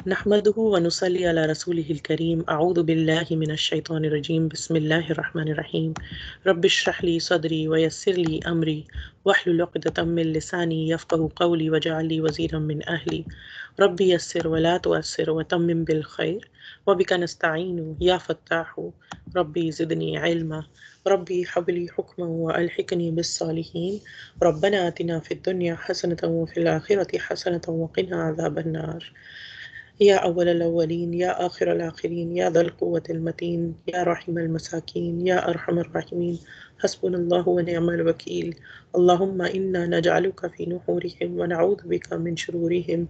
نحمده ونصلي على رسوله الكريم. أعوذ بالله من الشيطان الرجيم. بسم الله الرحمن الرحيم. رب اشرح لي صدري ويسر لي أمري. واحلل عقدة من لساني يفقه قولي واجعل لي وزيرا من أهلي. ربي يسر ولا تؤسر وتمم بالخير. وبك نستعين. يا فتاح ربي زدني علما. ربي هب لي حكما وألحقني بالصالحين. ربنا آتنا في الدنيا حسنة وفي الآخرة حسنة وقنا عذاب النار. يا أول الأولين يا آخر الآخرين يا ذا القوة المتين يا رحم المساكين يا أرحم الراحمين. حسبنا الله ونعم الوكيل. اللهم إنا نجعلك في نحورهم ونعوذ بك من شرورهم.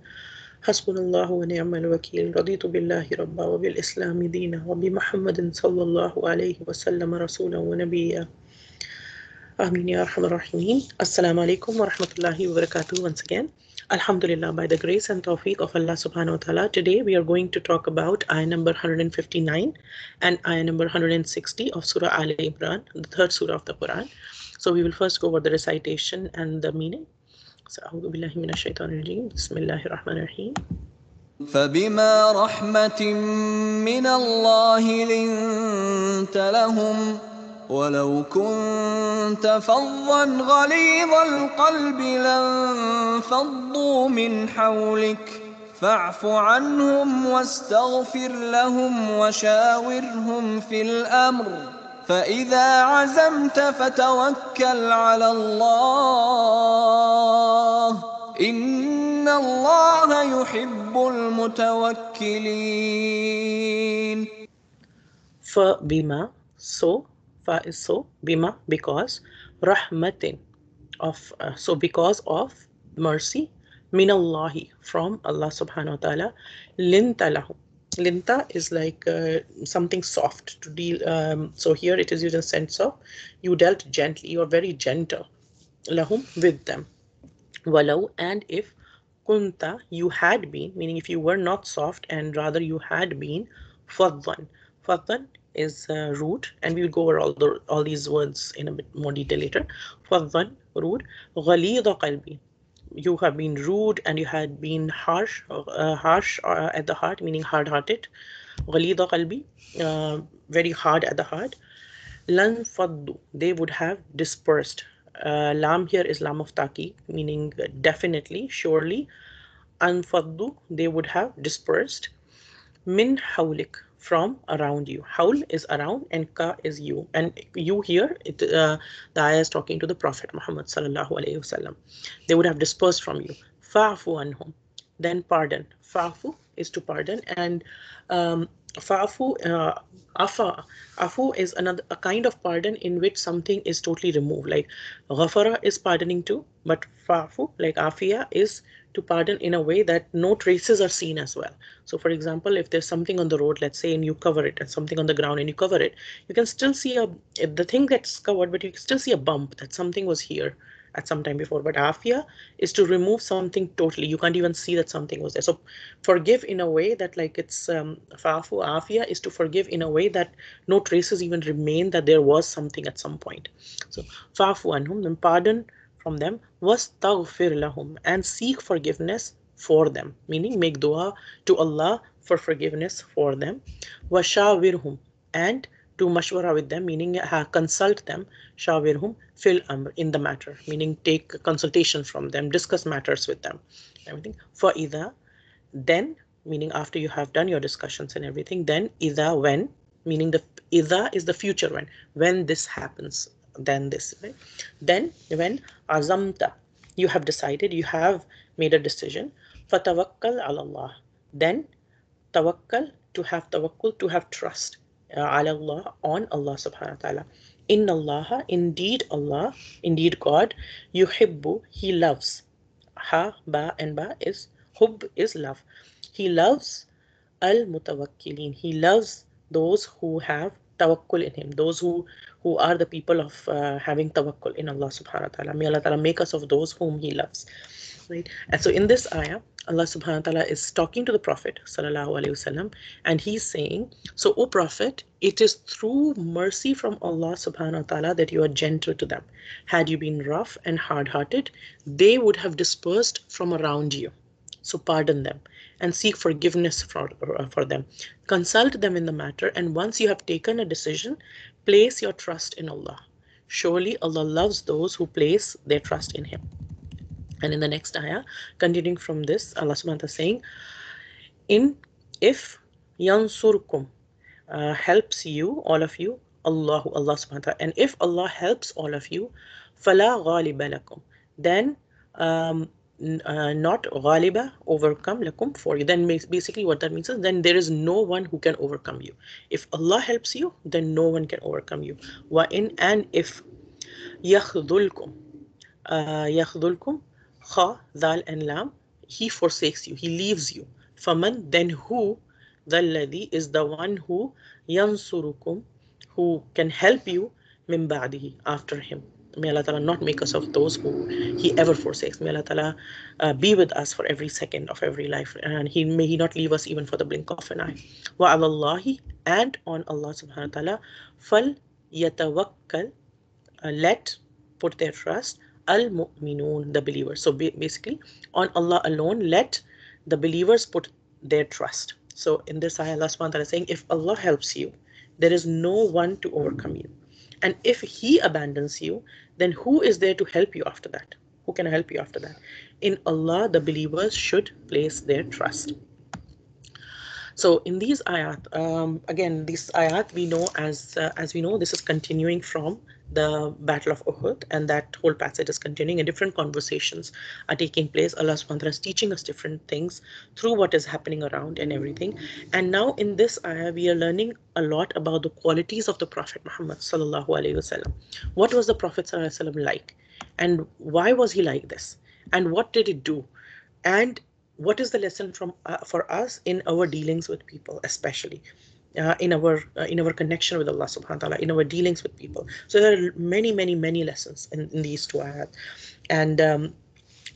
حسبنا الله ونعم الوكيل. رضيت بالله ربا وبالإسلام دينا وبمحمد صلى الله عليه وسلم رسولا ونبيا. آمين يا أرحم الراحمين. السلام عليكم ورحمة الله وبركاته once again. Alhamdulillah, by the grace and tawfiq of Allah subhanahu wa ta'ala, today we are going to talk about ayah number 159 and ayah number 160 of Surah Al-Imran, the third surah of the Quran. So we will first go over the recitation and the meaning. So, أعوذ بالله من الشيطان الرجيم بسم الله الرحمن فبما رحمة من الله لنت لهم ولو كنت فظا غليظ القلب لانفضوا من حولك فاعف عنهم واستغفر لهم وشاورهم في الأمر فإذا عزمت فتوكل على الله إن الله يحب المتوكلين. فبما so fa is so bima because rahmatin of uh, so because of mercy minallahi from Allah subhanahu wa ta'ala linta lahu. Linta is like uh, something soft to deal um, so here it is used in sense of you dealt gently you are very gentle lahum with them. Walau and if kunta you had been meaning if you were not soft and rather you had been faddan. Faddan is uh, rude and we will go over all the all these words in a bit more detail later. Faddan rude ghalidha qalbi. You have been rude and you had been harsh uh, harsh uh, at the heart meaning hard hearted ghalidha qalbi uh, very hard at the heart. Lan faddu. They would have dispersed. Uh, lam here is lam of taki meaning definitely surely. Anfaddu they would have dispersed. Min hawlik from around you. Haul is around and ka is you. And you here, it, uh, the ayah is talking to the Prophet Muhammad sallallahu alaihi wasallam. They would have dispersed from you. Fa'fu anhum. Then pardon. Fa'fu is to pardon and um, fa'fu, uh, afa. Afu is another a kind of pardon in which something is totally removed. Like ghafara is pardoning too, but fa'fu, like afia, is to pardon in a way that no traces are seen as well. So, for example, if there's something on the road, let's say, and you cover it, and something on the ground and you cover it, you can still see a the thing gets covered, but you can still see a bump that something was here at some time before. But afia is to remove something totally. You can't even see that something was there. So, forgive in a way that like it's um, fafu afia is to forgive in a way that no traces even remain that there was something at some point. So, fafu anhum, then pardon from them wastaghfir lahum and seek forgiveness for them. Meaning make dua to Allah for forgiveness for them. Washawirhum and to mashwara with them meaning consult them shawirhum fil amr in the matter. Meaning take consultation from them discuss matters with them everything. For either then meaning after you have done your discussions and everything then either when meaning the either is the future when when this happens then this right? then when azamta you have decided you have made a decision fatawakkal allah then tawakkal to have tawakkul to have trust uh, ala allah on allah subhanahu wa ta'ala. In allah indeed allah indeed god yuhibbu he loves. Ha ba and ba is hub is love. He loves al mutawakkilin he loves those who have tawakkul in him. Those who who are the people of uh, having tawakkul in Allah subhanahu wa ta'ala may Allah ta'ala make us of those whom he loves. Right? And so in this ayah Allah subhanahu wa ta'ala is talking to the prophet wasallam and he's saying so o prophet it is through mercy from Allah subhanahu wa ta'ala that you are gentle to them. Had you been rough and hard hearted they would have dispersed from around you So pardon them and seek forgiveness for, for them. Consult them in the matter, and once you have taken a decision, place your trust in Allah. Surely Allah loves those who place their trust in Him. And in the next ayah, continuing from this, Allah subhanahu wa ta'ala saying, In if yansurkum uh, helps you, all of you, Allah, Allah subhanahu wa ta'ala, and if Allah helps all of you, fala ghaliba lakum, then um, uh, not ghaliba overcome lakum for you. Then basically what that means is then there is no one who can overcome you. If allah helps you then no one can overcome you. Wa in and if yakhdhulkum uh, yakhdhulkum kha dal and lam he forsakes you. He leaves you. Faman then who? The lady is the one who yansurukum who can help you min after him May Allah Ta'ala not make us of those who He ever forsakes. May Allah Ta'ala uh, be with us for every second of every life. And He may He not leave us even for the blink of an eye. Wa Allahi and on Allah subhanahu wa ta'ala fal yatawakkal uh, let put their trust al mu'minun the believers. So basically on Allah alone let the believers put their trust. So in this ayah Allah subhanahu wa ta'ala is saying if Allah helps you there is no one to overcome you. And if he abandons you, then who is there to help you after that? Who can help you after that? In Allah, the believers should place their trust. So in these ayat, um, again, these ayat we know as uh, as we know, this is continuing from the Battle of Uhud, and that whole passage is continuing, and different conversations are taking place. Allah subhanahu is teaching us different things through what is happening around and everything. And now in this ayah, we are learning a lot about the qualities of the Prophet Muhammad sallallahu alaihi wasallam. What was the Prophet sallallahu wasallam like, and why was he like this, and what did it do, and what is the lesson from uh, for us in our dealings with people, especially uh, in our uh, in our connection with Allah subhanahu wa ta'ala, in our dealings with people. So there are many, many, many lessons in, in these two ayat. And um,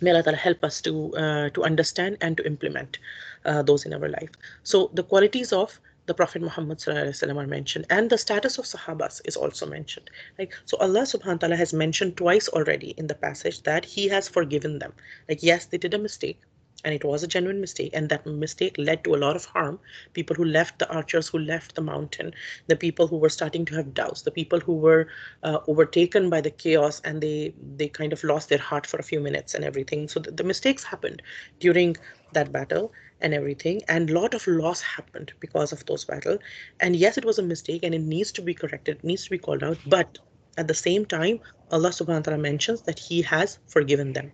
may Allah ta'ala help us to uh, to understand and to implement uh, those in our life. So the qualities of the Prophet Muhammad are mentioned, and the status of Sahabas is also mentioned. Like so, Allah Subhanahu wa Taala has mentioned twice already in the passage that He has forgiven them. Like yes, they did a mistake, and it was a genuine mistake. And that mistake led to a lot of harm. People who left the archers who left the mountain the people who were starting to have doubts the people who were uh, overtaken by the chaos and they they kind of lost their heart for a few minutes and everything. So the, the mistakes happened during that battle and everything. And a lot of loss happened because of those battles. And yes it was a mistake and it needs to be corrected it needs to be called out. But at the same time allah subhanahu wa ta'ala mentions that he has forgiven them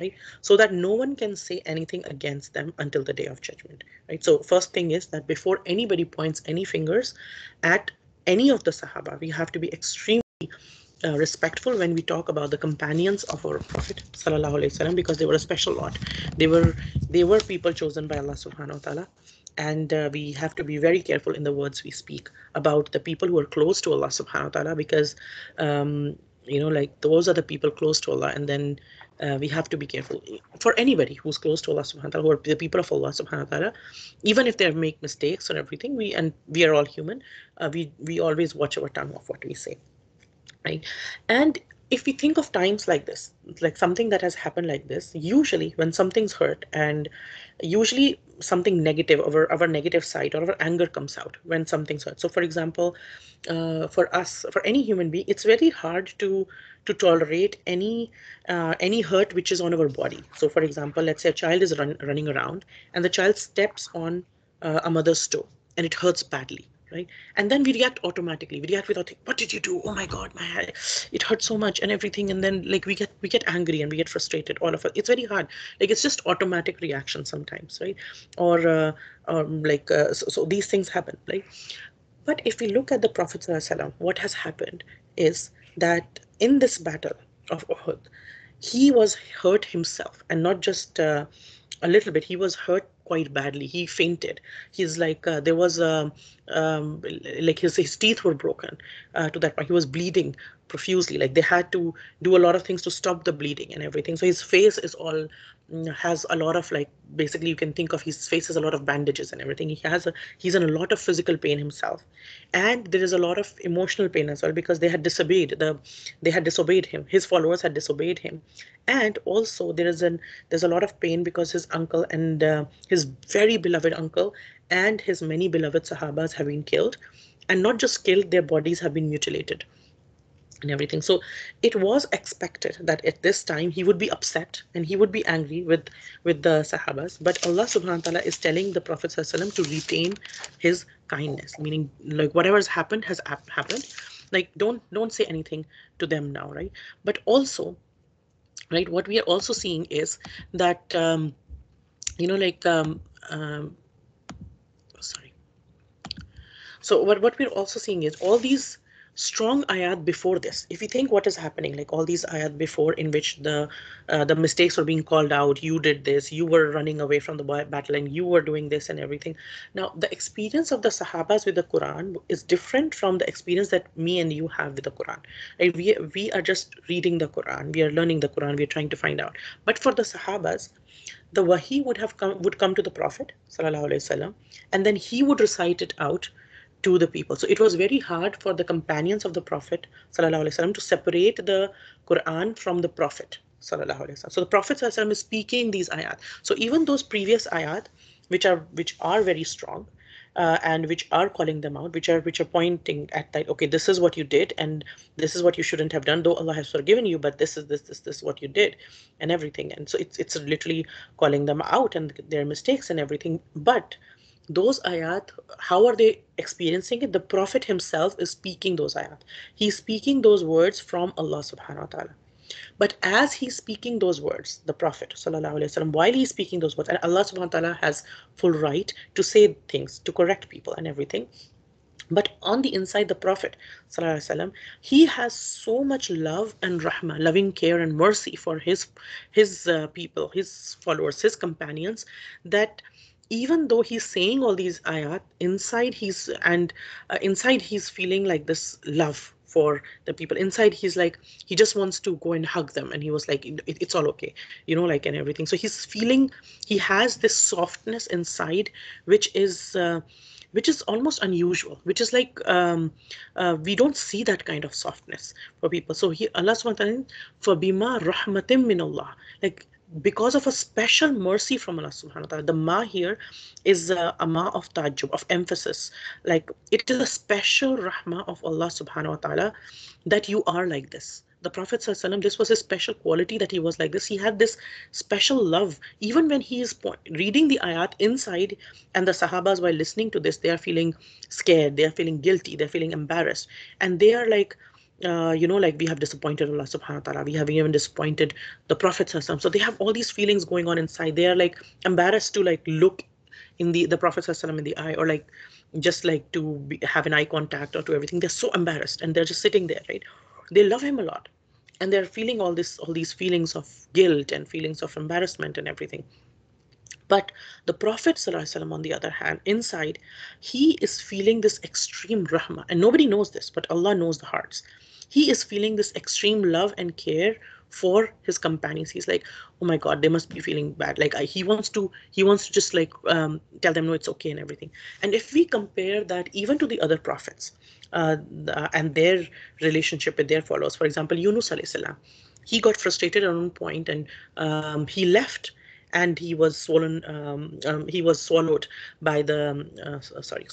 right? So that no one can say anything against them until the day of judgment, right? So first thing is that before anybody points any fingers at any of the Sahaba, we have to be extremely uh, respectful when we talk about the companions of our prophet sallallahu alaihi wasallam because they were a special lot they were they were people chosen by allah subhanahu wa ta'ala and uh, we have to be very careful in the words we speak about the people who are close to allah subhanahu wa ta'ala because um, you know like those are the people close to allah and then uh, we have to be careful for anybody who's close to Allah subhanahu wa ta'ala, who are the people of Allah subhanahu wa ta'ala, even if they make mistakes or everything, we and we are all human, uh, we we always watch our tongue of what we say. Right. And if we think of times like this, like something that has happened like this, usually when something's hurt and usually something negative over our negative side or our anger comes out when something's hurt. So for example, uh, for us, for any human being, it's very hard to to tolerate any uh, any hurt which is on our body. So for example, let's say a child is run, running around and the child steps on uh, a mother's toe and it hurts badly right? And then we react automatically. We react without thinking what did you do? Oh my god my head it hurts so much and everything. And then like we get we get angry and we get frustrated all of it it's very hard. Like it's just automatic reaction sometimes right? Or uh, um, like uh, so, so, these things happen right? But if we look at the prophet what has happened is that in this battle of Uhud he was hurt himself and not just uh, a little bit. He was hurt quite badly. He fainted. He's like uh, there was a um, like his his teeth were broken uh, to that point. He was bleeding profusely. Like they had to do a lot of things to stop the bleeding and everything. So his face is all mm, has a lot of like basically you can think of his face has a lot of bandages and everything. He has a he's in a lot of physical pain himself, and there is a lot of emotional pain as well because they had disobeyed the they had disobeyed him. His followers had disobeyed him, and also there is an there's a lot of pain because his uncle and uh, his very beloved uncle and his many beloved sahabas have been killed and not just killed their bodies have been mutilated and everything. So it was expected that at this time he would be upset and he would be angry with with the Sahabas. But Allah subhanahu wa ta'ala is telling the Prophet to retain his kindness, meaning like whatever's happened has happened. Like don't don't say anything to them now, right? But also, right, what we are also seeing is that um, you know, like um, um sorry. So what, what we're also seeing is all these strong ayat before this. If you think what is happening like all these ayat before in which the uh, the mistakes were being called out you did this you were running away from the battle and you were doing this and everything. Now the experience of the sahabas with the quran is different from the experience that me and you have with the quran. Right? we we are just reading the quran. We are learning the quran. We are trying to find out. But for the sahabas the wahi would have come would come to the prophet wasallam, and then he would recite it out to the people. So it was very hard for the companions of the Prophet وسلم, to separate the Quran from the Prophet. So the Prophet وسلم, is speaking these ayat. So even those previous ayat, which are which are very strong, uh, and which are calling them out, which are which are pointing at that. Okay, this is what you did, and this is what you shouldn't have done. Though Allah has forgiven you, but this is this this this is what you did, and everything. And so it's it's literally calling them out and their mistakes and everything. But those ayat, how are they experiencing it? The Prophet himself is speaking those ayat. He's speaking those words from Allah subhanahu wa ta'ala. But as he's speaking those words, the Prophet, وسلم, while he's speaking those words, and Allah subhanahu wa ta'ala has full right to say things, to correct people and everything. But on the inside, the Prophet, وسلم, he has so much love and rahmah, loving care and mercy for his his uh, people, his followers, his companions, that even though he's saying all these ayat inside he's and uh, inside he's feeling like this love for the people. Inside he's like he just wants to go and hug them. And he was like it, it's all okay you know like and everything. So he's feeling he has this softness inside which is uh, which is almost unusual which is like um, uh, we don't see that kind of softness for people. So he allah subhanahu Wa Taala, for bima rahmatim min allah like because of a special mercy from Allah subhanahu wa ta'ala. The ma here is a, a ma of tajub, of emphasis. Like it is a special rahmah of Allah subhanahu wa ta'ala that you are like this. The Prophet this was a special quality that he was like this. He had this special love. Even when he is reading the ayat inside and the Sahabas while listening to this, they are feeling scared, they are feeling guilty, they're feeling embarrassed. And they are like, uh, you know, like we have disappointed Allah subhanahu wa ta'ala, we have even disappointed the Prophet. So they have all these feelings going on inside. They are like embarrassed to like look in the the Prophet in the eye or like just like to be, have an eye contact or to everything. They're so embarrassed and they're just sitting there, right? They love him a lot. And they're feeling all this all these feelings of guilt and feelings of embarrassment and everything. But the Prophet, on the other hand, inside, he is feeling this extreme rahmah. And nobody knows this, but Allah knows the hearts he is feeling this extreme love and care for his companions. He's like oh my god they must be feeling bad. Like I, he wants to he wants to just like um, tell them no it's okay and everything. And if we compare that even to the other prophets uh, and their relationship with their followers for example yunus salam he got frustrated at one point and um, he left and he was swollen um, um, he was swallowed by the um, uh, sorry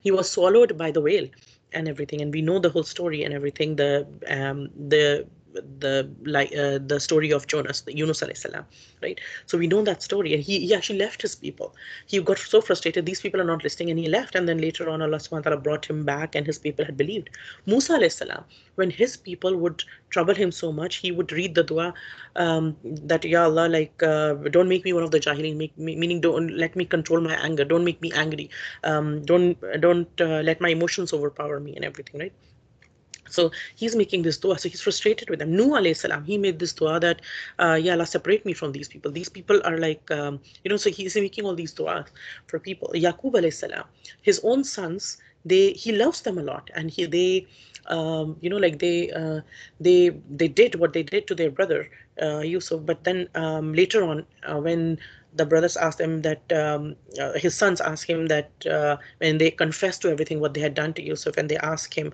he was swallowed by the whale and everything and we know the whole story and everything. The um the the like uh, the story of Jonas, the Yunus salam, right? So we know that story, and he, he actually left his people. He got so frustrated; these people are not listening, and he left. And then later on, Allah Subhanahu wa Taala brought him back, and his people had believed. Musa salam, when his people would trouble him so much, he would read the dua um, that Ya Allah, like uh, don't make me one of the jahilin, make me, meaning don't let me control my anger, don't make me angry, um, don't don't uh, let my emotions overpower me, and everything, right? So he's making this dua. So he's frustrated with them. Nuh alayhi salam, he made this dua that, uh, yeah, Allah, separate me from these people. These people are like, um, you know, so he's making all these duas for people. Yaqub alayhi salam, his own sons, they he loves them a lot, and he they. Um, you know, like they uh, they they did what they did to their brother uh, Yusuf, but then um, later on, uh, when the brothers asked him that um, uh, his sons asked him that uh, when they confessed to everything what they had done to Yusuf, and they asked him,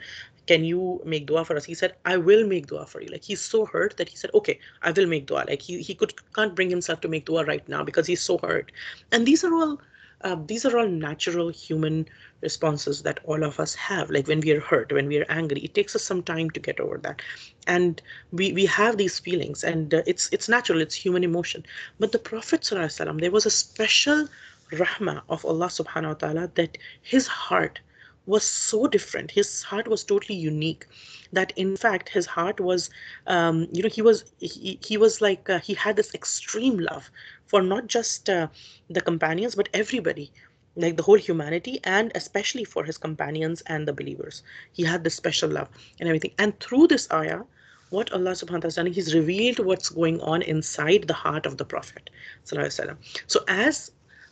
can you make dua for us? He said, I will make dua for you. Like he's so hurt that he said, okay, I will make dua. Like he, he could can't bring himself to make dua right now because he's so hurt. And these are all uh, these are all natural human responses that all of us have like when we are hurt when we are angry it takes us some time to get over that and we we have these feelings and uh, it's it's natural it's human emotion but the prophet ﷺ, there was a special rahmah of allah subhanahu wa ta'ala that his heart was so different. His heart was totally unique. That in fact, his heart was, um, you know, he was he, he was like uh, he had this extreme love for not just uh, the companions but everybody, like the whole humanity, and especially for his companions and the believers. He had this special love and everything. And through this ayah, what Allah subhanahu wa ta'ala has done, He's revealed what's going on inside the heart of the Prophet. So as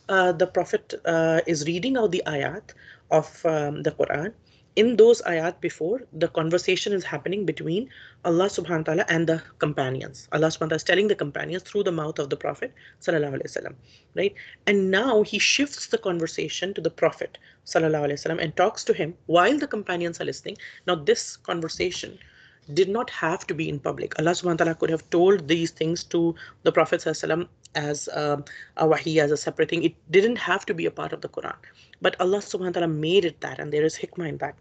uh, the Prophet uh, is reading out the ayat, of um, the Quran, in those ayat before, the conversation is happening between Allah subhanahu wa ta'ala and the companions. Allah subhanahu wa ta'ala is telling the companions through the mouth of the Prophet, wasallam, right? And now he shifts the conversation to the Prophet, wasallam, and talks to him while the companions are listening. Now, this conversation did not have to be in public. Allah subhanahu wa ta'ala could have told these things to the Prophet as um, a wahi, as a separate thing. It didn't have to be a part of the Quran. But Allah subhanahu wa ta'ala made it that, and there is hikmah in that.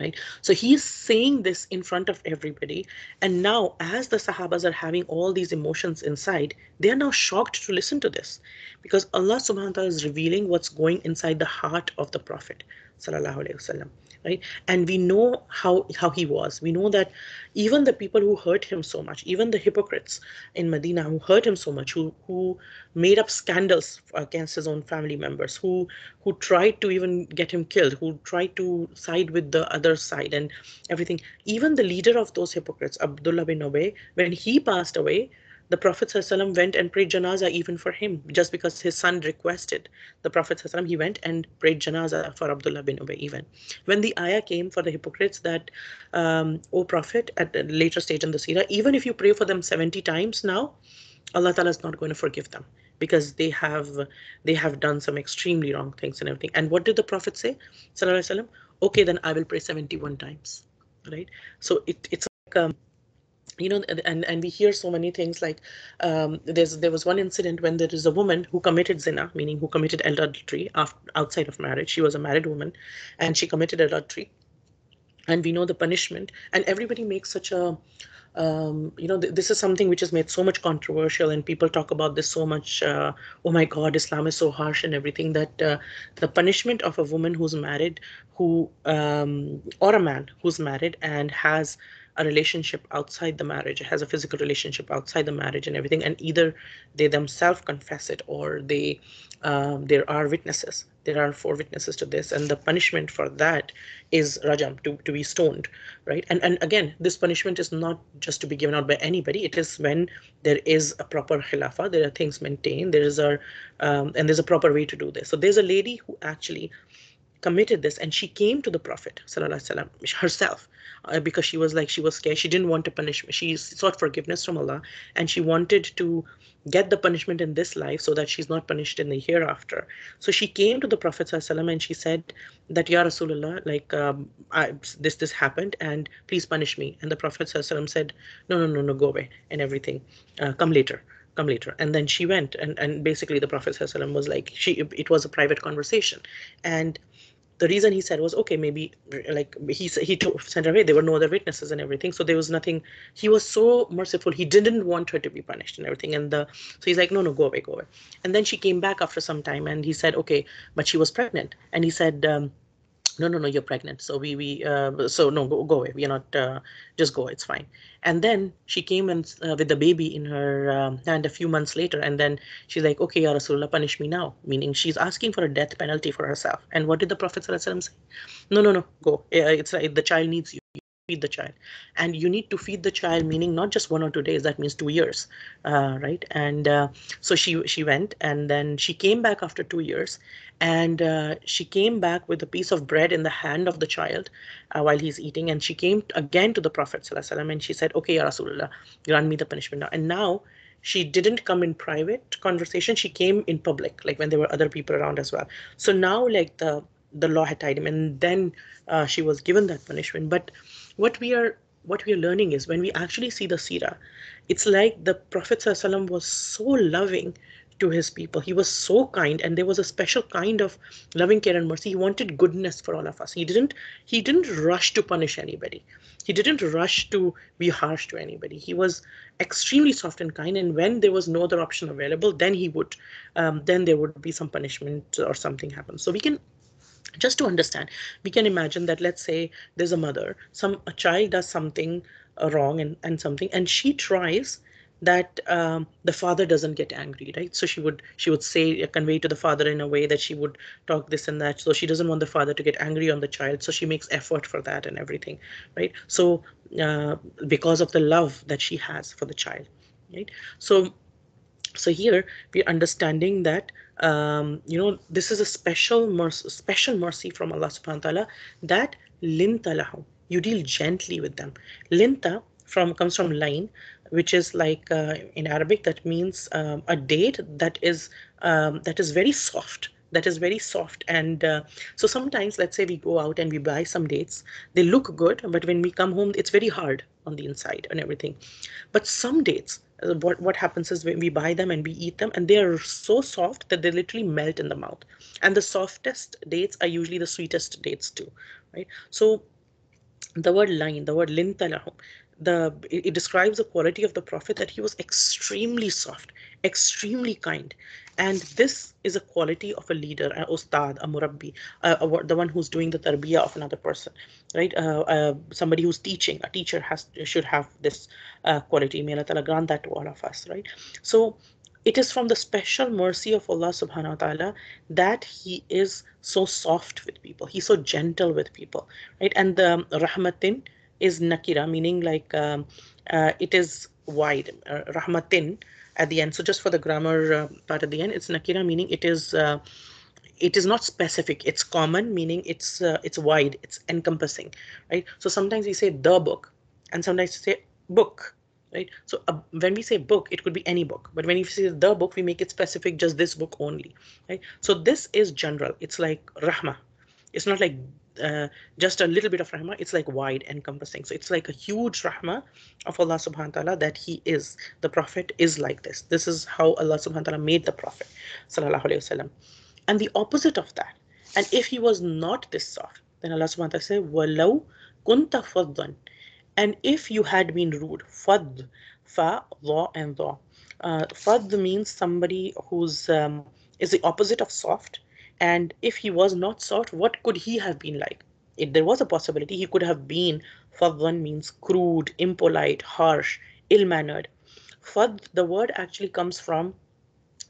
Right? So he is saying this in front of everybody. And now, as the Sahabas are having all these emotions inside, they are now shocked to listen to this because Allah subhanahu wa ta'ala is revealing what's going inside the heart of the Prophet. Sallallahu Alaihi Wasallam right? And we know how how he was. We know that even the people who hurt him so much even the hypocrites in medina who hurt him so much who who made up scandals against his own family members who who tried to even get him killed who tried to side with the other side and everything. Even the leader of those hypocrites abdullah bin ubay when he passed away the Prophet ﷺ went and prayed janazah even for him, just because his son requested. The Prophet ﷺ, he went and prayed janazah for Abdullah bin Ubay even. When the ayah came for the hypocrites that, um, O Prophet, at a later stage in the seerah, even if you pray for them 70 times now, Allah Ta'ala is not going to forgive them because they have they have done some extremely wrong things and everything. And what did the Prophet say? Sallallahu Okay, then I will pray 71 times. Right? So it, it's like um, you know and and we hear so many things like um, there's there was one incident when there is a woman who committed zina meaning who committed adultery outside of marriage. She was a married woman and she committed adultery. And we know the punishment. And everybody makes such a um, you know th- this is something which has made so much controversial and people talk about this so much uh, oh my god islam is so harsh and everything that uh, the punishment of a woman who's married who um, or a man who's married and has a relationship outside the marriage, has a physical relationship outside the marriage and everything, and either they themselves confess it or they um, there are witnesses. There are four witnesses to this, and the punishment for that is rajam to, to be stoned, right? And and again, this punishment is not just to be given out by anybody. It is when there is a proper khilafah, there are things maintained, there is a um, and there's a proper way to do this. So there's a lady who actually committed this and she came to the prophet وسلم, herself uh, because she was like she was scared she didn't want to punish me she sought forgiveness from allah and she wanted to get the punishment in this life so that she's not punished in the hereafter so she came to the prophet وسلم, and she said that ya rasulullah like um, I, this this happened and please punish me and the prophet وسلم, said no no no no go away and everything uh, come later come later and then she went and and basically the prophet وسلم, was like she it was a private conversation and the reason he said was okay maybe like he he sent her away there were no other witnesses and everything. So there was nothing. He was so merciful. He didn't want her to be punished and everything. And the so he's like no no go away go away. And then she came back after some time and he said okay but she was pregnant. And he said um, no no no you're pregnant. So we we uh, so no go, go away. We're not uh, just go it's fine. And then she came and uh, with the baby in her um, hand a few months later. And then she's like okay ya rasulullah punish me now. Meaning she's asking for a death penalty for herself. And what did the prophet say? No no no go. It's the child needs you feed the child. And you need to feed the child meaning not just one or two days that means two years uh, right? And uh, so she she went and then she came back after two years and uh, she came back with a piece of bread in the hand of the child uh, while he's eating and she came again to the prophet and she said okay ya rasulullah grant me the punishment now. And now she didn't come in private conversation she came in public like when there were other people around as well. So now like the the law had tied him and then uh, she was given that punishment. But what we are what we are learning is when we actually see the seerah it's like the prophet ﷺ was so loving to his people. He was so kind and there was a special kind of loving care and mercy. He wanted goodness for all of us. He didn't he didn't rush to punish anybody. He didn't rush to be harsh to anybody. He was extremely soft and kind and when there was no other option available then he would um, then there would be some punishment or something happen so we can just to understand we can imagine that let's say there's a mother some a child does something uh, wrong and, and something and she tries that um, the father doesn't get angry right? So she would she would say uh, convey to the father in a way that she would talk this and that so she doesn't want the father to get angry on the child so she makes effort for that and everything right? So uh, because of the love that she has for the child right? So so here we're understanding that um, you know this is a special mercy, special mercy from Allah subhanahu ta'ala that linta lahum you deal gently with them. Linta from comes from line which is like uh, in Arabic that means um, a date that is um, that is very soft that is very soft. And uh, so sometimes let's say we go out and we buy some dates they look good but when we come home it's very hard on the inside and everything. But some dates Uh, what what happens is when we buy them and we eat them and they are so soft that they literally melt in the mouth. And the softest dates are usually the sweetest dates too right? So the word line the word lintalahum the it, it describes the quality of the prophet that he was extremely soft extremely kind and this is a quality of a leader an ustad a murabbi uh, a, the one who's doing the tarbiyah of another person right? Uh, uh, somebody who's teaching. A teacher has should have this uh, quality. May allah grant that to all of us right? So it is from the special mercy of Allah subhanahu wa ta'ala that he is so soft with people. He's so gentle with people right? And the rahmatin is nakira meaning like um, uh, it is wide. Rahmatin at the end. So just for the grammar uh, part at the end, it's nakira meaning it is uh, it is not specific. It's common meaning it's uh, it's wide. It's encompassing, right? So sometimes we say the book, and sometimes we say book, right? So uh, when we say book, it could be any book, but when you say the book, we make it specific, just this book only, right? So this is general. It's like rahma. It's not like uh, just a little bit of rahmah, it's like wide encompassing. So it's like a huge rahmah of Allah subhanahu wa ta'ala that he is. The Prophet is like this. This is how Allah subhanahu wa ta'ala made the Prophet. And the opposite of that, and if he was not this soft, then Allah subhanahu wa ta'ala says, Walau kunta faddan. And if you had been rude, fad, fa, dha, and dha. Uh, fad means somebody who's um, is the opposite of soft and if he was not soft, what could he have been like? If there was a possibility, he could have been fadwan means crude, impolite, harsh, ill-mannered. Fad, the word actually comes from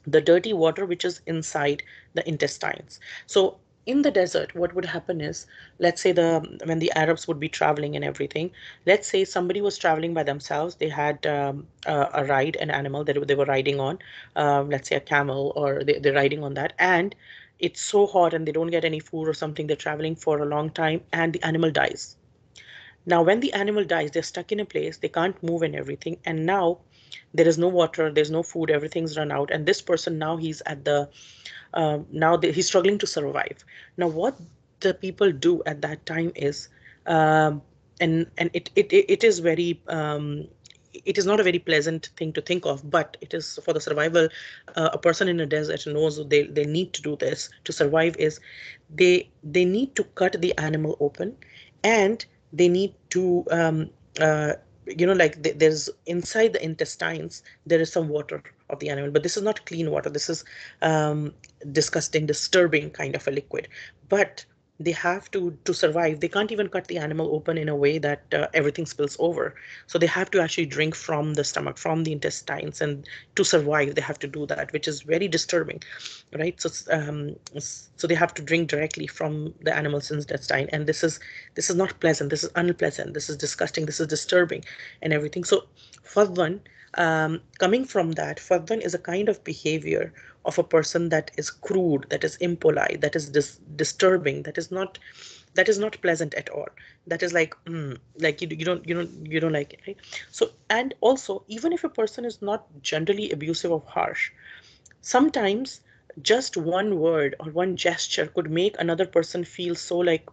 the dirty water which is inside the intestines. So in the desert, what would happen is, let's say the when the Arabs would be traveling and everything, let's say somebody was traveling by themselves, they had um, a, a, ride, an animal that they were riding on, um, let's say a camel, or they, they're riding on that, and it's so hot and they don't get any food or something, they're traveling for a long time and the animal dies. Now, when the animal dies, they're stuck in a place, they can't move and everything. And now there is no water, there's no food, everything's run out. And this person now he's at the, uh, now the, he's struggling to survive. Now, what the people do at that time is, um, and and it, it, it is very um, it is not a very pleasant thing to think of, but it is for the survival. Uh, a person in a desert knows they, they need to do this to survive. Is they they need to cut the animal open, and they need to um, uh, you know like there's inside the intestines there is some water of the animal, but this is not clean water. This is um, disgusting, disturbing kind of a liquid. But they have to to survive. They can't even cut the animal open in a way that uh, everything spills over. So they have to actually drink from the stomach from the intestines and to survive they have to do that which is very disturbing right? So um, so they have to drink directly from the animal's intestine and this is this is not pleasant. This is unpleasant. This is disgusting. This is disturbing and everything. So fadwan um, coming from that fadwan is a kind of behavior of a person that is crude, that is impolite, that is dis- disturbing, that is not that is not pleasant at all. That is like mm, like you, you don't you don't you don't like it, right? So and also even if a person is not generally abusive or harsh, sometimes just one word or one gesture could make another person feel so like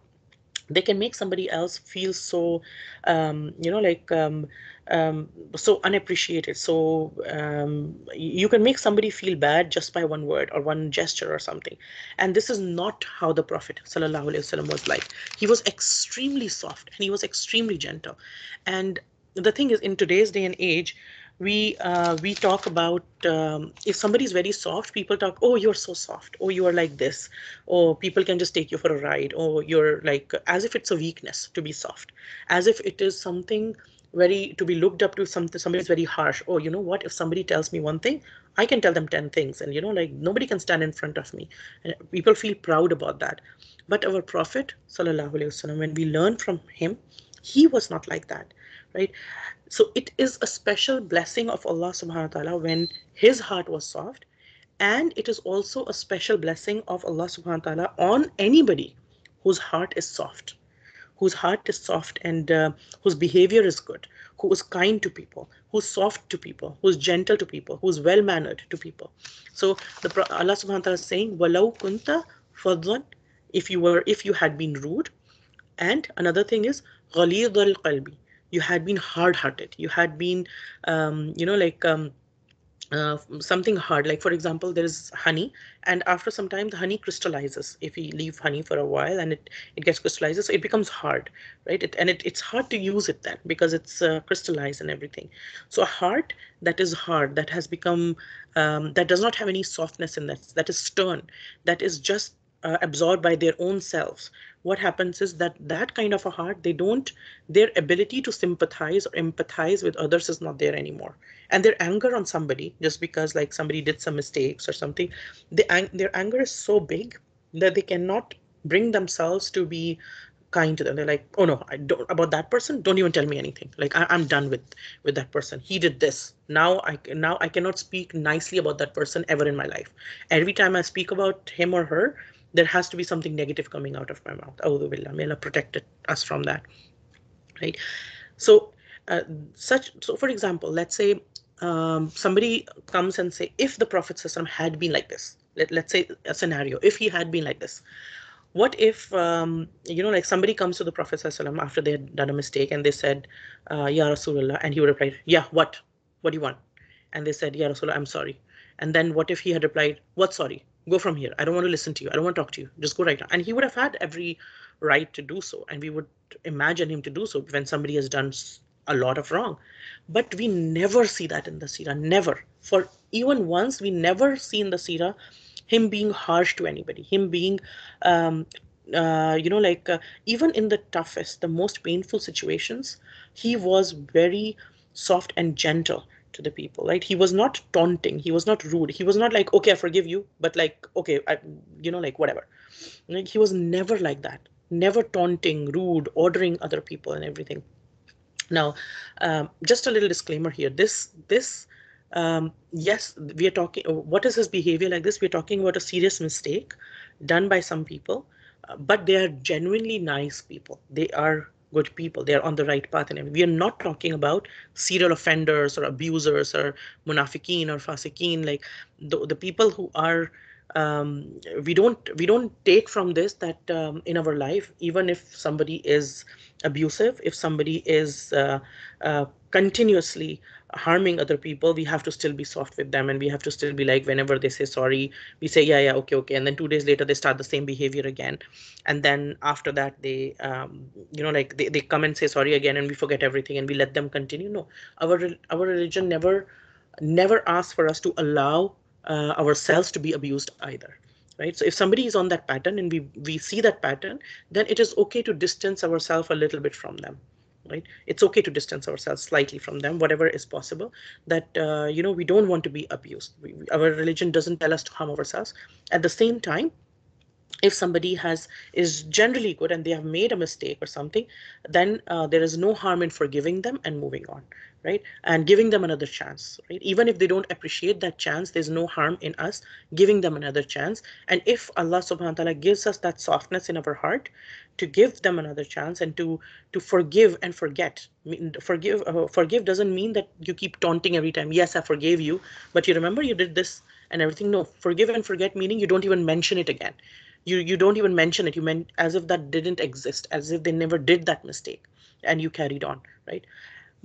they can make somebody else feel so um, you know like um, um, so unappreciated. So um, you can make somebody feel bad just by one word or one gesture or something. And this is not how the prophet wasallam was like. He was extremely soft and he was extremely gentle. And the thing is in today's day and age we uh, we talk about um, if somebody is very soft people talk oh you're so soft. Oh you are like this. Or people can just take you for a ride. Or you're like as if it's a weakness to be soft. As if it is something very to be looked up to something somebody's very harsh. Oh you know what? If somebody tells me one thing i can tell them 10 things. And you know like nobody can stand in front of me. And people feel proud about that. But our prophet sallallahu alaihi wasallam when we learn from him he was not like that right so it is a special blessing of Allah subhanahu wa ta'ala when his heart was soft. And it is also a special blessing of Allah subhanahu wa ta'ala on anybody whose heart is soft, whose heart is soft and uh, whose behavior is good, who is kind to people, who's soft to people, who's gentle to people, who's well mannered to people. So the Allah subhanahu wa ta'ala is saying, Walau kunta fadlan, if you were if you had been rude. And another thing is ghalid al qalbi you had been hard-hearted. You had been um, you know like um, uh, something hard. Like for example there is honey and after some time the honey crystallizes. If we leave honey for a while and it it gets crystallizes so it becomes hard right? It, and it, it's hard to use it then because it's uh, crystallized and everything. So a heart that is hard that has become um, that does not have any softness in that that is stern that is just uh, absorbed by their own selves what happens is that that kind of a heart they don't their ability to sympathize or empathize with others is not there anymore. And their anger on somebody just because like somebody did some mistakes or something the, their anger is so big that they cannot bring themselves to be kind to them. They're like oh no i don't about that person don't even tell me anything. Like I, am done with with that person. He did this. Now i now i cannot speak nicely about that person ever in my life. Every time i speak about him or her there has to be something negative coming out of my mouth. Billah, may Allah protect us from that. Right. So uh, such so for example, let's say um, somebody comes and say, if the Prophet had been like this, let, let's say a scenario, if he had been like this, what if um, you know like somebody comes to the prophet after they had done a mistake and they said uh, ya rasulullah and he would reply yeah what what do you want and they said ya rasulullah i'm sorry and then what if he had replied what sorry go from here. I don't want to listen to you. I don't want to talk to you. Just go right now. And he would have had every right to do so. And we would imagine him to do so when somebody has done a lot of wrong. But we never see that in the Sirah. Never. For even once, we never see in the Sirah him being harsh to anybody, him being, um, uh, you know, like uh, even in the toughest, the most painful situations, he was very soft and gentle to the people right? He was not taunting. He was not rude. He was not like okay i forgive you but like okay I, you know like whatever. Like he was never like that. Never taunting rude ordering other people and everything. Now um, just a little disclaimer here. This this um, yes we are talking what is his behavior like this? We're talking about a serious mistake done by some people uh, but they are genuinely nice people. They are good people. They are on the right path. And we are not talking about serial offenders or abusers or munafiqeen or fasiqeen, like the, the people who are um, we don't we don't take from this that um, in our life even if somebody is abusive if somebody is uh, uh, continuously harming other people we have to still be soft with them and we have to still be like whenever they say sorry we say yeah yeah okay okay. And then two days later they start the same behavior again. And then after that they um, you know like they, they come and say sorry again and we forget everything and we let them continue. No our our religion never never asks for us to allow uh, ourselves to be abused either right? So if somebody is on that pattern and we we see that pattern then it is okay to distance ourselves a little bit from them right? It's okay to distance ourselves slightly from them whatever is possible that uh, you know we don't want to be abused. We, our religion doesn't tell us to harm ourselves. At the same time if somebody has is generally good and they have made a mistake or something then uh, there is no harm in forgiving them and moving on right and giving them another chance right even if they don't appreciate that chance there's no harm in us giving them another chance and if allah subhanahu wa ta'ala gives us that softness in our heart to give them another chance and to to forgive and forget forgive uh, forgive doesn't mean that you keep taunting every time yes i forgave you but you remember you did this and everything. No, forgive and forget meaning you don't even mention it again. You you don't even mention it. You meant as if that didn't exist, as if they never did that mistake, and you carried on, right?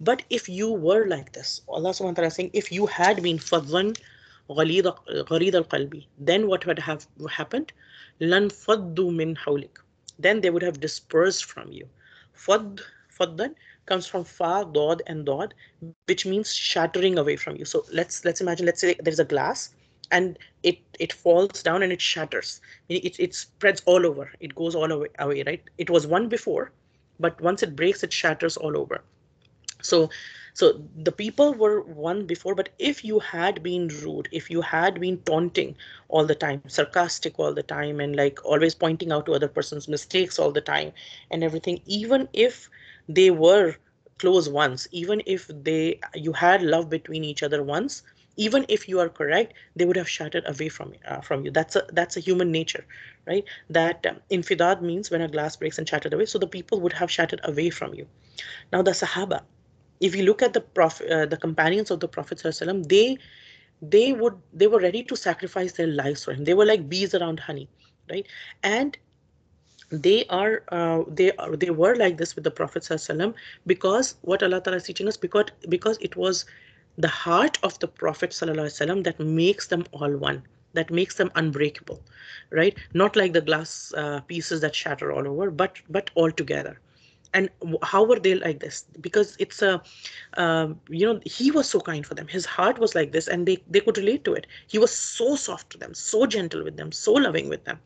But if you were like this, Allah subhanahu wa ta'ala is saying, if you had been fadlan ghalid al-qalbi, then what would have happened? Lan faddu min hawlik. Then they would have dispersed from you. Fad, faddan comes from fa, dod, and dod, which means shattering away from you. So let's let's imagine, let's say there's a glass and it it falls down and it shatters. It, it spreads all over. It goes all away, away, right? It was one before, but once it breaks, it shatters all over so so the people were one before but if you had been rude if you had been taunting all the time sarcastic all the time and like always pointing out to other person's mistakes all the time and everything even if they were close once even if they you had love between each other once even if you are correct they would have shattered away from uh, from you. That's a that's a human nature right? That um, infidad means when a glass breaks and shattered away so the people would have shattered away from you. Now the sahaba if you look at the prophet, uh, the companions of the Prophet they they would they were ready to sacrifice their lives for him. They were like bees around honey, right? And they are uh, they are, they were like this with the Prophet because what Allah Taala is teaching us because because it was the heart of the Prophet that makes them all one that makes them unbreakable right not like the glass uh, pieces that shatter all over but but all together and how were they like this? Because it's a um, you know he was so kind for them. His heart was like this and they they could relate to it. He was so soft to them so gentle with them so loving with them.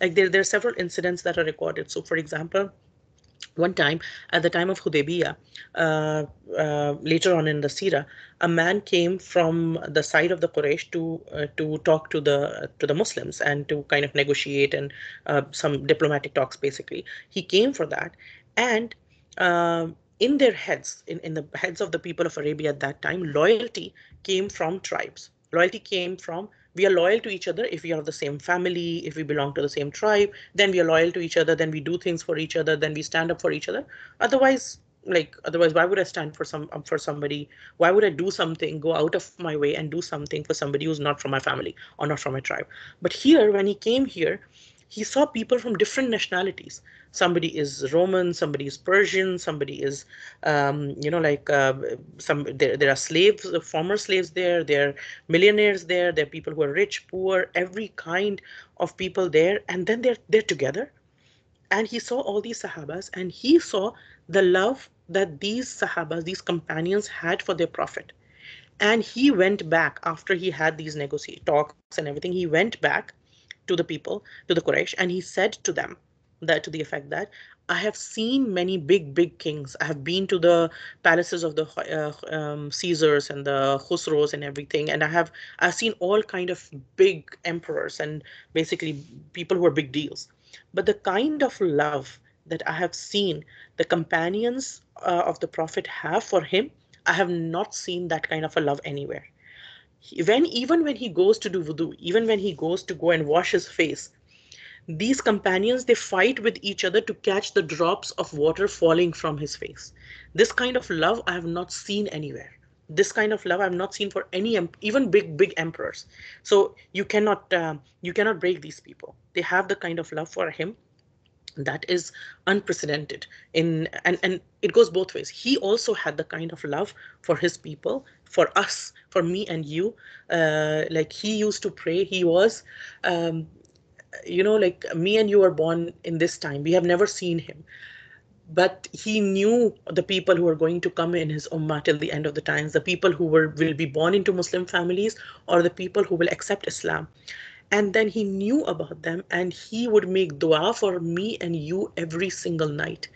Like there, there are several incidents that are recorded. So for example one time at the time of Hudaybiyah, uh, uh, later on in the Sira, a man came from the side of the Quraysh to uh, to talk to the to the Muslims and to kind of negotiate and uh, some diplomatic talks. Basically, he came for that, and um, in their heads, in, in the heads of the people of Arabia at that time, loyalty came from tribes. Loyalty came from we are loyal to each other. If we are of the same family, if we belong to the same tribe, then we are loyal to each other, then we do things for each other, then we stand up for each other. Otherwise, like otherwise why would i stand for some for somebody? Why would i do something go out of my way and do something for somebody who's not from my family or not from my tribe? But here when he came here he saw people from different nationalities. Somebody is roman somebody is persian somebody is um, you know like uh, some there, there are slaves former slaves there there are millionaires there there are people who are rich poor every kind of people there and then they're they're together. And he saw all these sahabas and he saw the love that these sahabas these companions had for their prophet. And he went back after he had these negotiate talks and everything he went back to the people to the quraysh and he said to them that to the effect that I have seen many big, big kings. I have been to the palaces of the uh, um, Caesars and the Khusros and everything, and I have I've seen all kind of big emperors and basically people who are big deals. But the kind of love that I have seen the companions uh, of the Prophet have for him, I have not seen that kind of a love anywhere. When even when he goes to do wudu, even when he goes to go and wash his face, these companions they fight with each other to catch the drops of water falling from his face. This kind of love i have not seen anywhere. This kind of love i've not seen for any even big big emperors. So you cannot uh, you cannot break these people. They have the kind of love for him that is unprecedented in and and it goes both ways he also had the kind of love for his people for us for me and you uh, like he used to pray he was um, you know, like me and you were born in this time. We have never seen him. But he knew the people who are going to come in his ummah till the end of the times, the people who were will be born into Muslim families or the people who will accept Islam. And then he knew about them and he would make dua for me and you every single night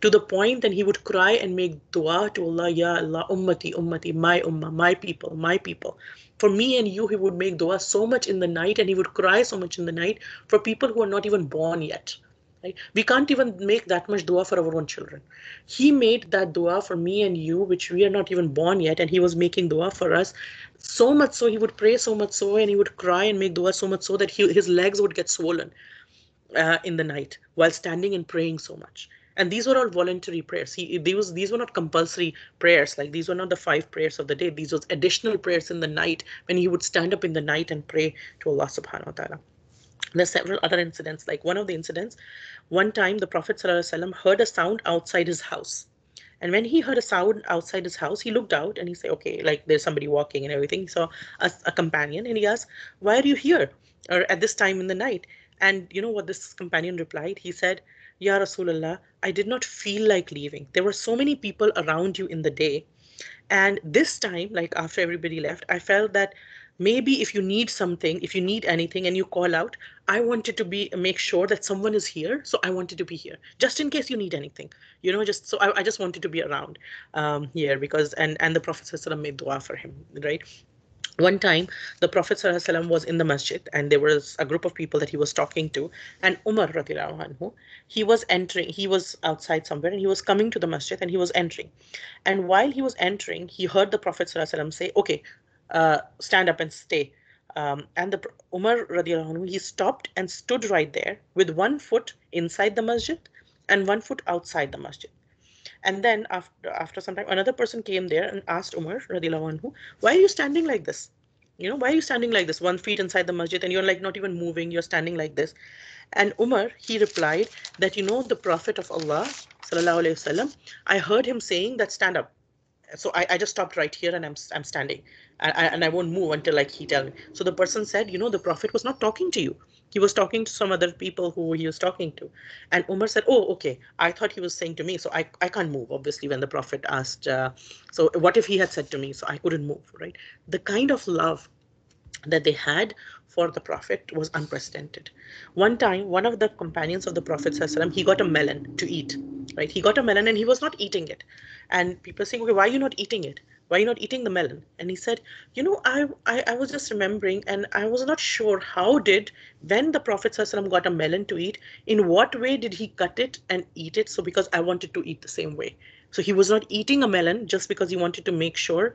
to the point that he would cry and make dua to Allah, Ya Allah, ummati, ummati, my ummah, my people, my people for me and you, he would make dua so much in the night and he would cry so much in the night for people who are not even born yet. Right? We can't even make that much dua for our own children. He made that dua for me and you, which we are not even born yet, and he was making dua for us so much so he would pray so much so and he would cry and make dua so much so that he, his legs would get swollen uh, in the night while standing and praying so much and these were all voluntary prayers he these these were not compulsory prayers like these were not the five prayers of the day these was additional prayers in the night when he would stand up in the night and pray to allah subhanahu wa ta'ala there's several other incidents like one of the incidents one time the prophet ﷺ heard a sound outside his house and when he heard a sound outside his house, he looked out and he said, okay, like there's somebody walking and everything. He saw a, a companion and he asked, why are you here? Or at this time in the night? And you know what this companion replied? He said, Ya Rasulullah, I did not feel like leaving. There were so many people around you in the day. And this time, like after everybody left, I felt that maybe if you need something, if you need anything and you call out, I wanted to be make sure that someone is here. So I wanted to be here just in case you need anything, you know, just so I, I just wanted to be around um, here because and and the Prophet made dua for him, right? one time the prophet was in the masjid and there was a group of people that he was talking to and umar anhu, he was entering he was outside somewhere and he was coming to the masjid and he was entering and while he was entering he heard the prophet say okay stand up and stay um, and the umar radiAllahu anhu, he stopped and stood right there with one foot inside the masjid and one foot outside the masjid and then after after some time, another person came there and asked Umar, radiallahu anhu, why are you standing like this? You know, why are you standing like this? One feet inside the masjid and you're like not even moving, you're standing like this. And Umar, he replied that, you know, the Prophet of Allah, sallallahu wasallam, I heard him saying that stand up. So I, I just stopped right here and I'm, I'm standing. And I, and I won't move until like he tell me. So the person said, you know, the Prophet was not talking to you. He was talking to some other people who he was talking to. And umar said oh okay. I thought he was saying to me so i, I can't move obviously when the prophet asked uh, so what if he had said to me so i couldn't move right? The kind of love that they had for the prophet was unprecedented. One time one of the companions of the prophet he got a melon to eat right? He got a melon and he was not eating it. And people saying okay why are you not eating it? Why are you not eating the melon? And he said you know I, I i was just remembering and i was not sure how did when the prophet got a melon to eat in what way did he cut it and eat it? So because i wanted to eat the same way. So he was not eating a melon just because he wanted to make sure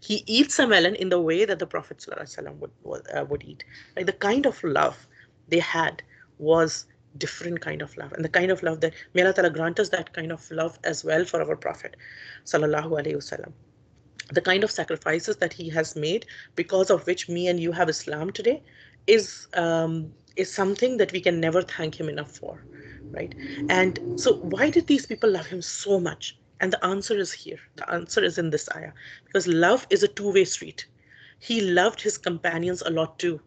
he eats a melon in the way that the prophet would, would, uh, would eat. Like the kind of love they had was different kind of love. And the kind of love that may Allah Ta'ala grant us that kind of love as well for our prophet the kind of sacrifices that he has made because of which me and you have islam today is um, is something that we can never thank him enough for right? And so why did these people love him so much and the answer is here. The answer is in this ayah. Because love is a two-way street. He loved his companions a lot too.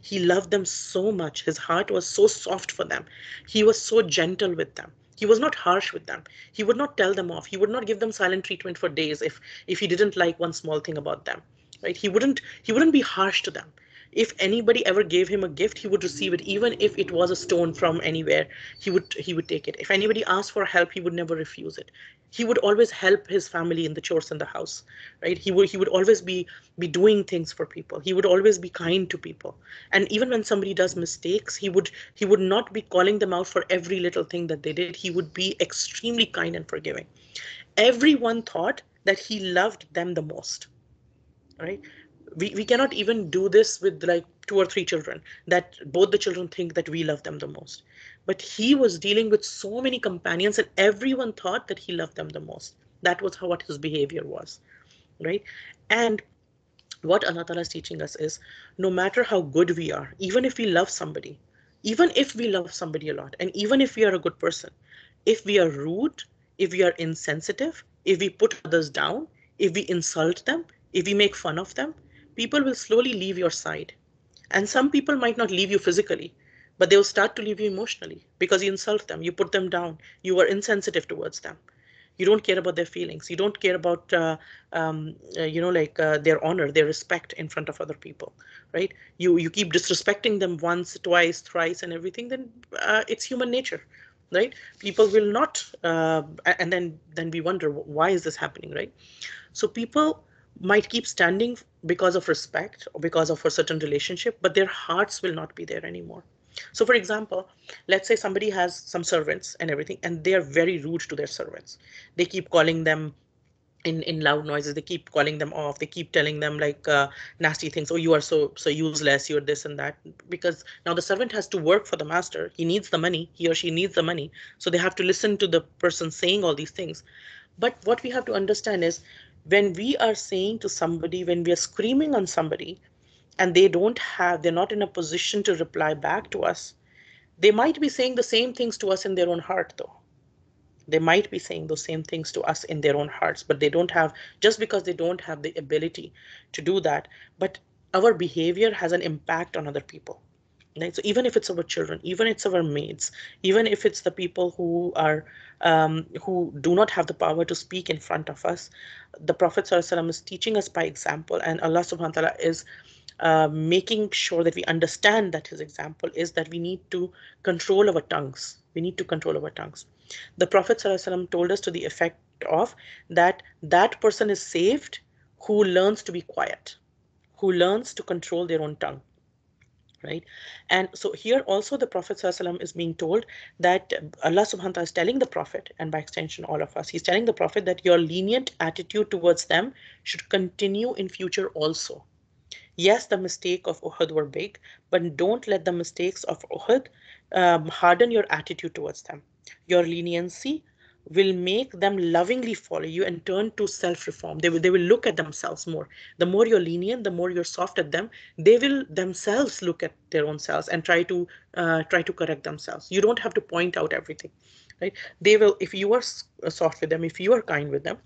He loved them so much. His heart was so soft for them. He was so gentle with them. He was not harsh with them. He would not tell them off. He would not give them silent treatment for days if if he didn't like one small thing about them. Right? He wouldn't he wouldn't be harsh to them. If anybody ever gave him a gift he would receive it. Even if it was a stone from anywhere he would he would take it. If anybody asked for help he would never refuse it he would always help his family in the chores in the house right? He would he would always be be doing things for people. He would always be kind to people. And even when somebody does mistakes he would he would not be calling them out for every little thing that they did. He would be extremely kind and forgiving. Everyone thought that he loved them the most right? We, we cannot even do this with like two or three children that both the children think that we love them the most but he was dealing with so many companions and everyone thought that he loved them the most. That was how what his behavior was right? And what allah Ta'ala is teaching us is no matter how good we are even if we love somebody even if we love somebody a lot and even if we are a good person if we are rude if we are insensitive if we put others down if we insult them if we make fun of them people will slowly leave your side. And some people might not leave you physically but they will start to leave you emotionally because you insult them, you put them down, you are insensitive towards them. You don't care about their feelings. You don't care about, uh, um, uh, you know, like uh, their honor, their respect in front of other people, right? You you keep disrespecting them once, twice, thrice, and everything. Then uh, it's human nature, right? People will not, uh, and then then we wonder why is this happening, right? So people might keep standing because of respect or because of a certain relationship, but their hearts will not be there anymore. So for example, let's say somebody has some servants and everything, and they are very rude to their servants. They keep calling them in in loud noises. They keep calling them off. They keep telling them like uh, nasty things. Oh you are so so useless. You're this and that. Because now the servant has to work for the master. He needs the money. He or she needs the money. So they have to listen to the person saying all these things. But what we have to understand is when we are saying to somebody when we are screaming on somebody and they don't have they're not in a position to reply back to us. They might be saying the same things to us in their own heart though. They might be saying those same things to us in their own hearts but they don't have just because they don't have the ability to do that but our behavior has an impact on other people right? So even if it's our children even if it's our maids even if it's the people who are um, who do not have the power to speak in front of us the prophet ﷺ is teaching us by example and allah subhanahu wa ta'ala is uh, making sure that we understand that his example is that we need to control our tongues we need to control our tongues the Prophet ﷺ told us to the effect of that that person is saved who learns to be quiet, who learns to control their own tongue. Right. And so here also the Prophet ﷺ is being told that Allah subhanahu wa ta'ala is telling the Prophet, and by extension all of us, he's telling the Prophet that your lenient attitude towards them should continue in future also. Yes, the mistake of Uhud were big, but don't let the mistakes of Uhud um, harden your attitude towards them. Your leniency will make them lovingly follow you and turn to self-reform. They will, they will look at themselves more. The more you're lenient, the more you're soft at them, they will themselves look at their own selves and try to uh, try to correct themselves. You don't have to point out everything, right? They will, if you are uh, soft with them, if you are kind with them,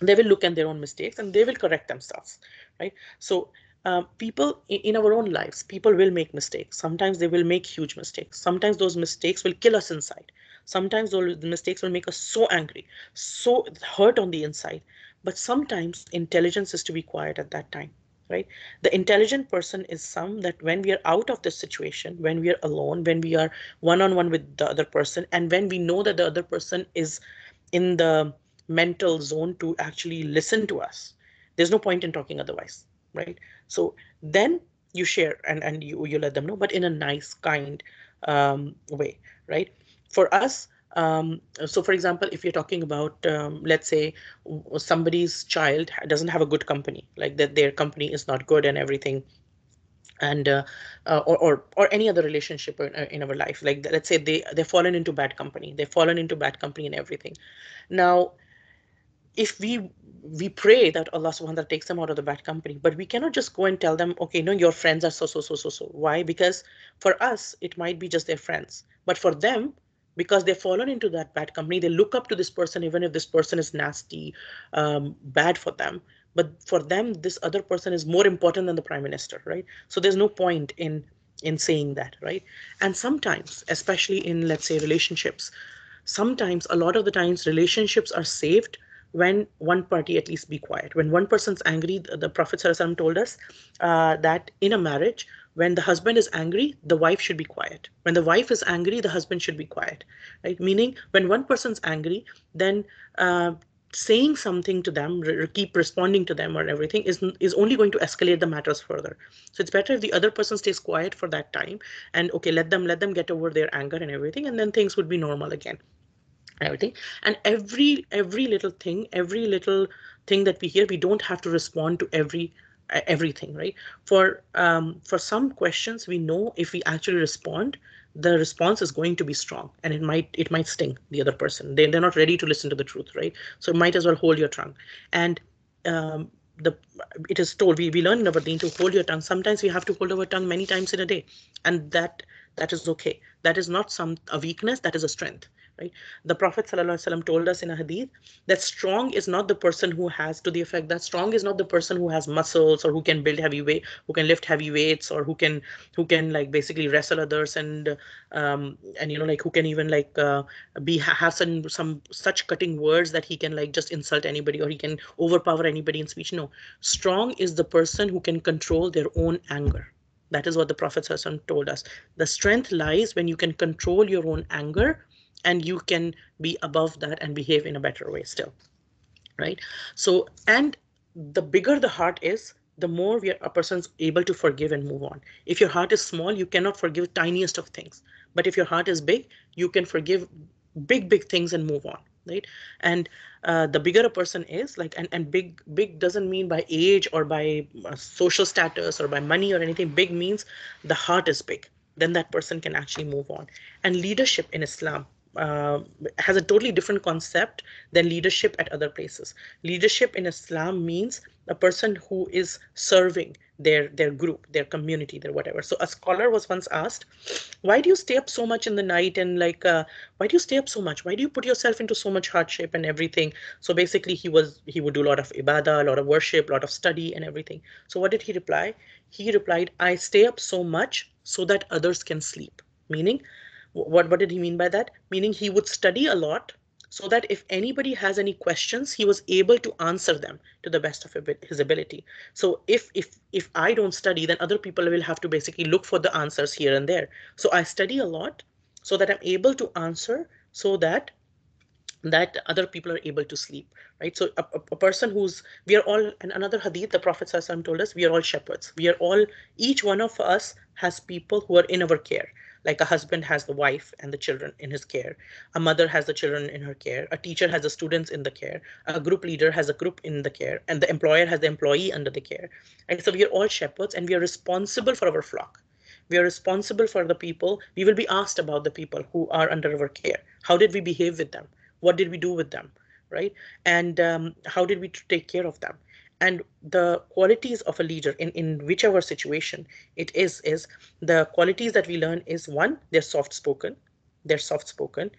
they will look at their own mistakes and they will correct themselves, right? So uh, people in our own lives, people will make mistakes. Sometimes they will make huge mistakes. Sometimes those mistakes will kill us inside. Sometimes those mistakes will make us so angry, so hurt on the inside. But sometimes intelligence is to be quiet at that time, right? The intelligent person is some that when we are out of this situation, when we are alone, when we are one on one with the other person, and when we know that the other person is in the mental zone to actually listen to us, there's no point in talking otherwise, right? So then you share and, and you, you let them know, but in a nice, kind um, way, right? For us, um, so for example, if you're talking about, um, let's say somebody's child doesn't have a good company, like that their company is not good and everything, and uh, uh, or, or or any other relationship in, in our life like let's say they they've fallen into bad company they've fallen into bad company and everything now if we we pray that Allah subhanahu wa ta'ala takes them out of the bad company, but we cannot just go and tell them, okay, no, your friends are so, so, so, so, so. Why? Because for us, it might be just their friends. But for them, because they've fallen into that bad company, they look up to this person, even if this person is nasty, um, bad for them. But for them, this other person is more important than the prime minister, right? So there's no point in in saying that, right? And sometimes, especially in let's say relationships, sometimes a lot of the times relationships are saved when one party at least be quiet. When one person's angry, the Prophet ﷺ told us uh, that in a marriage, when the husband is angry, the wife should be quiet. When the wife is angry, the husband should be quiet, right? Meaning, when one person's angry, then uh, saying something to them, keep responding to them or everything is is only going to escalate the matters further. So it's better if the other person stays quiet for that time and okay, let them let them get over their anger and everything, and then things would be normal again everything and every every little thing every little thing that we hear we don't have to respond to every everything right? For um, for some questions we know if we actually respond the response is going to be strong and it might it might sting the other person. They, they're not ready to listen to the truth right? So might as well hold your tongue. And um, the it is told we, we learn in our to hold your tongue. Sometimes we have to hold our tongue many times in a day. And that that is okay. That is not some a weakness that is a strength right? The prophet ﷺ told us in a hadith that strong is not the person who has to the effect that strong is not the person who has muscles or who can build heavy weight who can lift heavy weights or who can who can like basically wrestle others and um and you know like who can even like uh, be have some some such cutting words that he can like just insult anybody or he can overpower anybody in speech. No. Strong is the person who can control their own anger. That is what the prophet ﷺ told us. The strength lies when you can control your own anger and you can be above that and behave in a better way still right? So and the bigger the heart is the more we are, a person's able to forgive and move on. If your heart is small you cannot forgive tiniest of things. But if your heart is big you can forgive big big things and move on right? And uh, the bigger a person is like and, and big big doesn't mean by age or by uh, social status or by money or anything. Big means the heart is big. Then that person can actually move on. And leadership in islam uh, has a totally different concept than leadership at other places. Leadership in islam means a person who is serving their their group their community their whatever. So a scholar was once asked why do you stay up so much in the night and like uh, why do you stay up so much? Why do you put yourself into so much hardship and everything? So basically he was he would do a lot of ibadah a lot of worship a lot of study and everything. So what did he reply? He replied i stay up so much so that others can sleep. Meaning what what did he mean by that? Meaning he would study a lot so that if anybody has any questions he was able to answer them to the best of his ability. So if if if i don't study then other people will have to basically look for the answers here and there. So i study a lot so that i'm able to answer so that that other people are able to sleep right? So a, a, person who's we are all and another hadith the prophet told us we are all shepherds. We are all each one of us has people who are in our care like a husband has the wife and the children in his care. A mother has the children in her care. A teacher has the students in the care. A group leader has a group in the care. And the employer has the employee under the care. And so we are all shepherds and we are responsible for our flock. We are responsible for the people. We will be asked about the people who are under our care. How did we behave with them? What did we do with them? Right? And um, how did we take care of them and the qualities of a leader in in whichever situation it is is the qualities that we learn is one they're soft spoken they're soft spoken.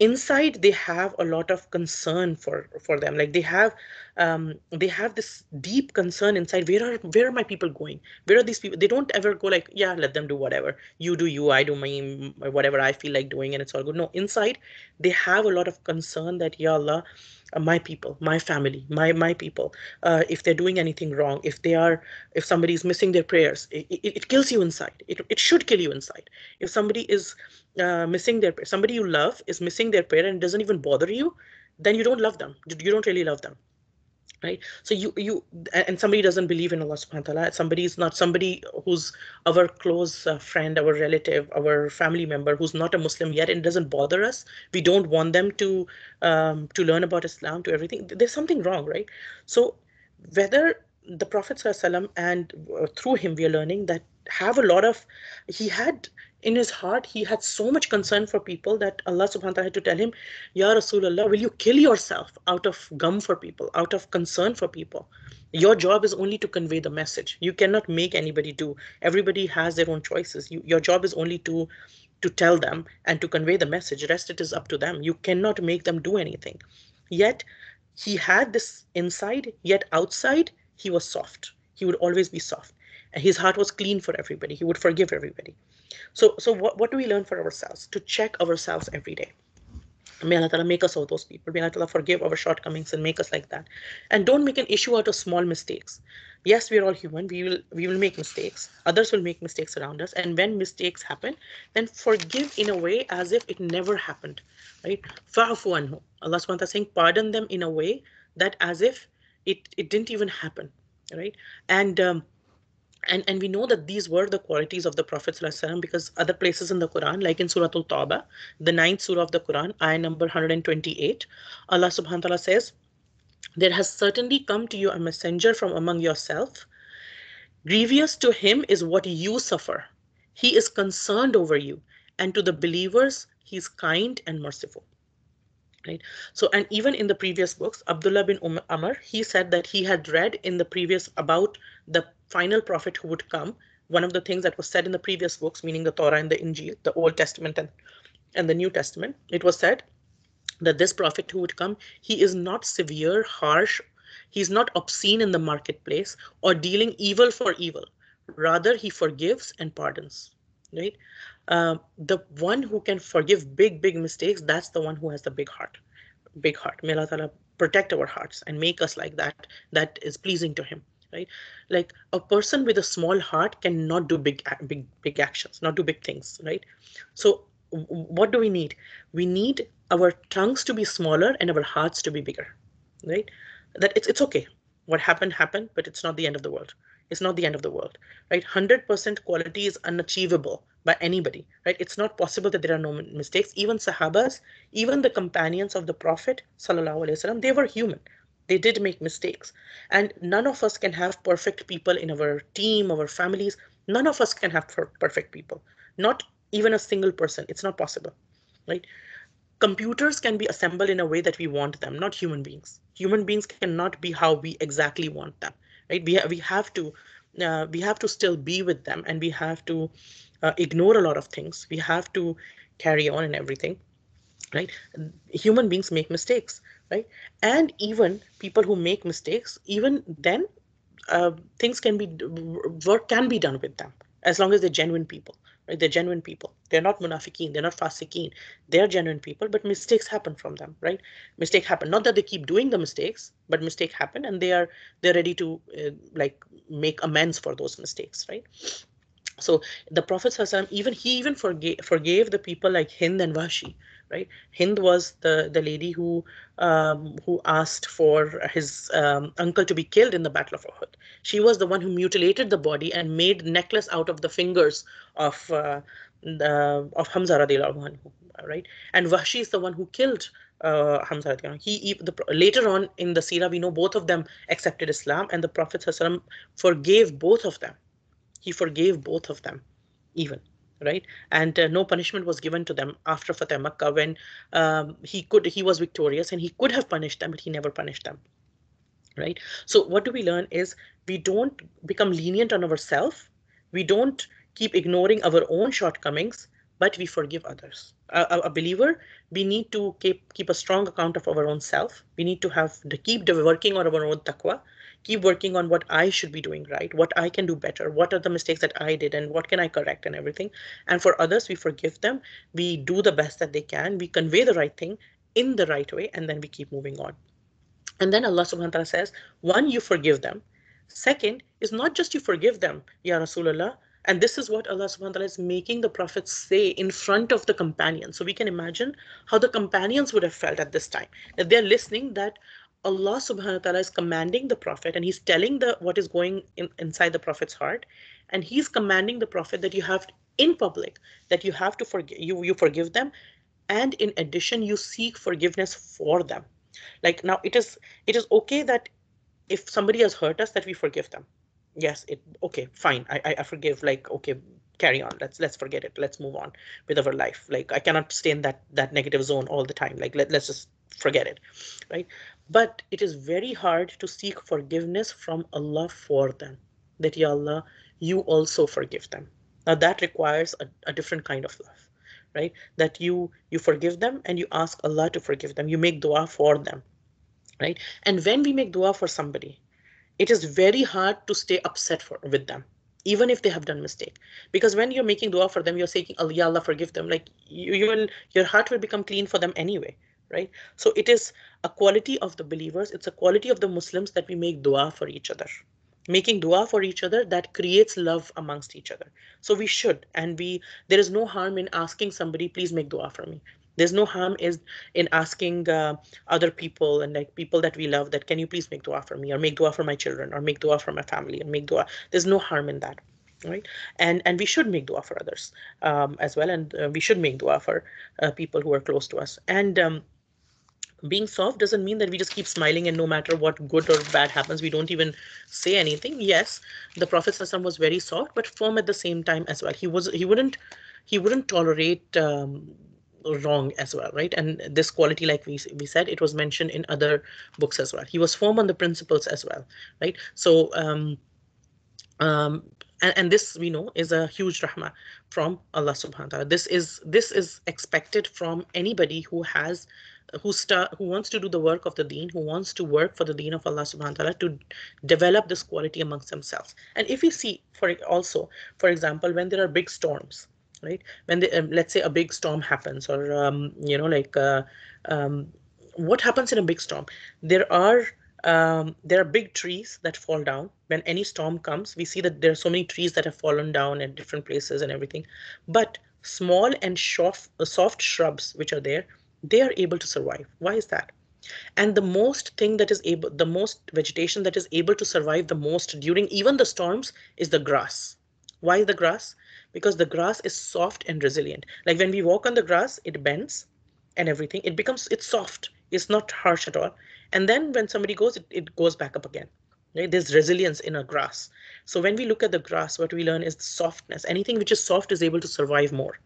Inside they have a lot of concern for for them. Like they have um they have this deep concern inside. Where are where are my people going? Where are these people? They don't ever go like yeah let them do whatever. You do you i do my whatever i feel like doing and it's all good. No inside they have a lot of concern that ya allah my people my family my my people uh, if they're doing anything wrong if they are if somebody is missing their prayers it, it, it kills you inside. It, it should kill you inside. If somebody is uh, missing their somebody you love is missing their prayer and doesn't even bother you then you don't love them. You don't really love them right? So you you and somebody doesn't believe in allah subhanahu wa ta'ala. Somebody is not somebody who's our close uh, friend our relative our family member who's not a muslim yet and doesn't bother us. We don't want them to um, to learn about islam to everything. There's something wrong right? So whether the prophet and uh, through him we are learning that have a lot of he had in his heart, he had so much concern for people that Allah subhanahu wa ta'ala had to tell him, Ya Rasulullah, will you kill yourself out of gum for people, out of concern for people? Your job is only to convey the message. You cannot make anybody do. Everybody has their own choices. You, your job is only to to tell them and to convey the message. Rest it is up to them. You cannot make them do anything. Yet he had this inside, yet outside he was soft. He would always be soft. His heart was clean for everybody. He would forgive everybody. So, so what, what do we learn for ourselves? To check ourselves every day. May Allah Ta'ala make us all those people. May Allah Ta'ala forgive our shortcomings and make us like that. And don't make an issue out of small mistakes. Yes, we are all human. We will we will make mistakes. Others will make mistakes around us. And when mistakes happen, then forgive in a way as if it never happened. Right? Fa'fu anhu. Allah subhanahu ta'ala saying pardon them in a way that as if it, it didn't even happen. Right? And um, and and we know that these were the qualities of the prophet because other places in the quran like in surah al-tawbah the ninth surah of the quran ayah number 128 allah subhanahu wa ta'ala says there has certainly come to you a messenger from among yourself. Grievous to him is what you suffer. He is concerned over you and to the believers he is kind and merciful. Right? So and even in the previous books abdullah bin um, amr he said that he had read in the previous about the final prophet who would come one of the things that was said in the previous books meaning the torah and the injil the old testament and and the new testament it was said that this prophet who would come he is not severe harsh he's not obscene in the marketplace or dealing evil for evil rather he forgives and pardons right uh, the one who can forgive big, big mistakes, that's the one who has the big heart. Big heart. May Allah protect our hearts and make us like that, that is pleasing to Him. Right? Like a person with a small heart cannot do big, big, big actions, not do big things, right? So what do we need? We need our tongues to be smaller and our hearts to be bigger, right? That it's it's okay. What happened happened, but it's not the end of the world. It's not the end of the world, right? 100% quality is unachievable by anybody, right? It's not possible that there are no mistakes. Even Sahabas, even the companions of the Prophet, wasallam, they were human. They did make mistakes. And none of us can have perfect people in our team, our families. None of us can have perfect people. Not even a single person. It's not possible, right? Computers can be assembled in a way that we want them, not human beings. Human beings cannot be how we exactly want them, right? We, ha we have to uh, we have to still be with them and we have to uh, ignore a lot of things. We have to carry on and everything, right? Human beings make mistakes, right? And even people who make mistakes, even then, uh, things can be work can be done with them as long as they're genuine people. Right? They're genuine people. They're not munafiqeen. They're not fasiqeen. They're genuine people, but mistakes happen from them, right? Mistake happen. Not that they keep doing the mistakes, but mistake happen, and they are they're ready to uh, like make amends for those mistakes, right? So the Prophet even he even forgave forgave the people like Hind and Wahshi, right? Hind was the the lady who um, who asked for his um, uncle to be killed in the Battle of Uhud. She was the one who mutilated the body and made necklace out of the fingers of uh, the, of Hamza radiallahu anhu, right? And Wahshi is the one who killed uh, Hamza. He the, later on in the Sirah, we know both of them accepted Islam, and the Prophet forgave both of them he forgave both of them even right? And uh, no punishment was given to them after fateh makkah when um, he could he was victorious and he could have punished them but he never punished them right? So what do we learn is we don't become lenient on ourselves we don't keep ignoring our own shortcomings but we forgive others. A, a, believer we need to keep keep a strong account of our own self. We need to have to keep the working on our own taqwa keep working on what I should be doing right, what I can do better, what are the mistakes that I did, and what can I correct, and everything. And for others, we forgive them, we do the best that they can, we convey the right thing in the right way, and then we keep moving on. And then Allah subhanahu wa ta'ala says, one, you forgive them. Second is not just you forgive them, Ya Rasulullah, and this is what Allah subhanahu wa ta'ala is making the prophets say in front of the companions. So we can imagine how the companions would have felt at this time. That they're listening that Allah subhanahu wa ta'ala is commanding the Prophet and he's telling the what is going in, inside the Prophet's heart. And he's commanding the Prophet that you have in public, that you have to forgive you, you forgive them. And in addition, you seek forgiveness for them. Like now it is it is okay that if somebody has hurt us, that we forgive them. Yes, it okay, fine. I, I forgive, like, okay, carry on. Let's let's forget it. Let's move on with our life. Like I cannot stay in that that negative zone all the time. Like let, let's just forget it. Right. But it is very hard to seek forgiveness from Allah for them. That, Ya Allah, you also forgive them. Now that requires a, a different kind of love, right? That you you forgive them and you ask Allah to forgive them. You make dua for them, right? And when we make dua for somebody, it is very hard to stay upset for with them even if they have done mistake because when you're making dua for them you're saying allah allah forgive them like you, you will your heart will become clean for them anyway right? So it is a quality of the believers, it's a quality of the Muslims that we make dua for each other. Making dua for each other that creates love amongst each other. So we should, and we there is no harm in asking somebody, please make dua for me. There's no harm is in asking uh, other people and like people that we love that can you please make dua for me or make dua for my children or make dua for my family and make dua. There's no harm in that right and and we should make dua for others um, as well and uh, we should make dua for uh, people who are close to us and um, being soft doesn't mean that we just keep smiling and no matter what good or bad happens, we don't even say anything. Yes, the Prophet was very soft, but firm at the same time as well. He was he wouldn't he wouldn't tolerate um, wrong as well, right? And this quality, like we we said, it was mentioned in other books as well. He was firm on the principles as well, right? So um, um, and, and this we know is a huge rahmah from Allah subhanahu wa ta'ala. This is this is expected from anybody who has who start who wants to do the work of the deen, who wants to work for the deen of Allah subhanahu wa ta'ala to develop this quality amongst themselves. And if you see for also, for example, when there are big storms, right? When they, um, let's say a big storm happens or um, you know like uh, um, what happens in a big storm? There are um, there are big trees that fall down. When any storm comes, we see that there are so many trees that have fallen down at different places and everything. But small and soft, soft shrubs which are there, they are able to survive. Why is that? And the most thing that is able, the most vegetation that is able to survive the most during even the storms is the grass. Why the grass? because the grass is soft and resilient. Like when we walk on the grass, it bends and everything. It becomes it's soft. It's not harsh at all. And then when somebody goes, it, it goes back up again. Right? There's resilience in a grass. So when we look at the grass, what we learn is softness. Anything which is soft is able to survive more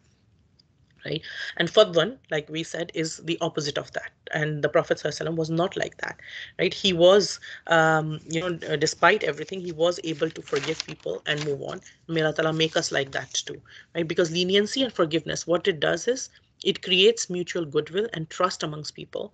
right? And fadwan like we said is the opposite of that. And the prophet ﷺ was not like that right? He was um, you know despite everything he was able to forgive people and move on. May allah Ta'ala make us like that too right? Because leniency and forgiveness what it does is it creates mutual goodwill and trust amongst people.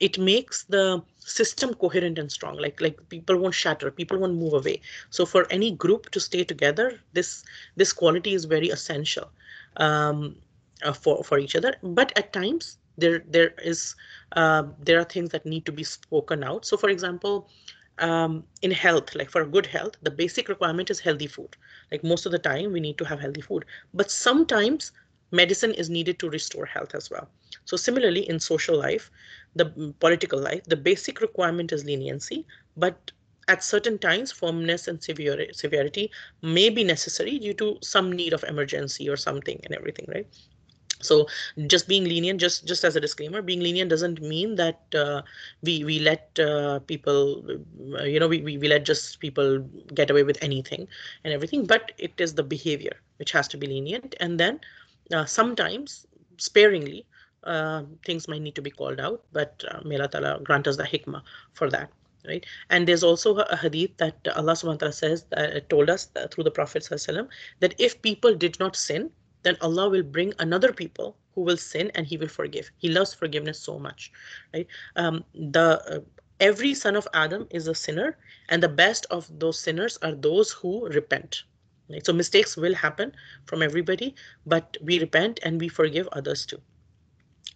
It makes the system coherent and strong. Like like people won't shatter people won't move away. So for any group to stay together this this quality is very essential. Um, uh, for for each other. But at times there there is uh, there are things that need to be spoken out. So for example um, in health like for good health the basic requirement is healthy food. Like most of the time we need to have healthy food. But sometimes medicine is needed to restore health as well. So similarly in social life the political life the basic requirement is leniency. But at certain times firmness and severity may be necessary due to some need of emergency or something and everything right so just being lenient just just as a disclaimer being lenient doesn't mean that uh, we we let uh, people uh, you know we, we, we let just people get away with anything and everything but it is the behavior which has to be lenient. And then uh, sometimes sparingly uh, things might need to be called out but uh, may Allah Ta'ala grant us the hikmah for that right? And there's also a hadith that Allah subhanahu wa ta'ala says that told us that through the prophet that if people did not sin then Allah will bring another people who will sin and He will forgive. He loves forgiveness so much, right? Um, the uh, every son of Adam is a sinner, and the best of those sinners are those who repent. Right? So mistakes will happen from everybody, but we repent and we forgive others too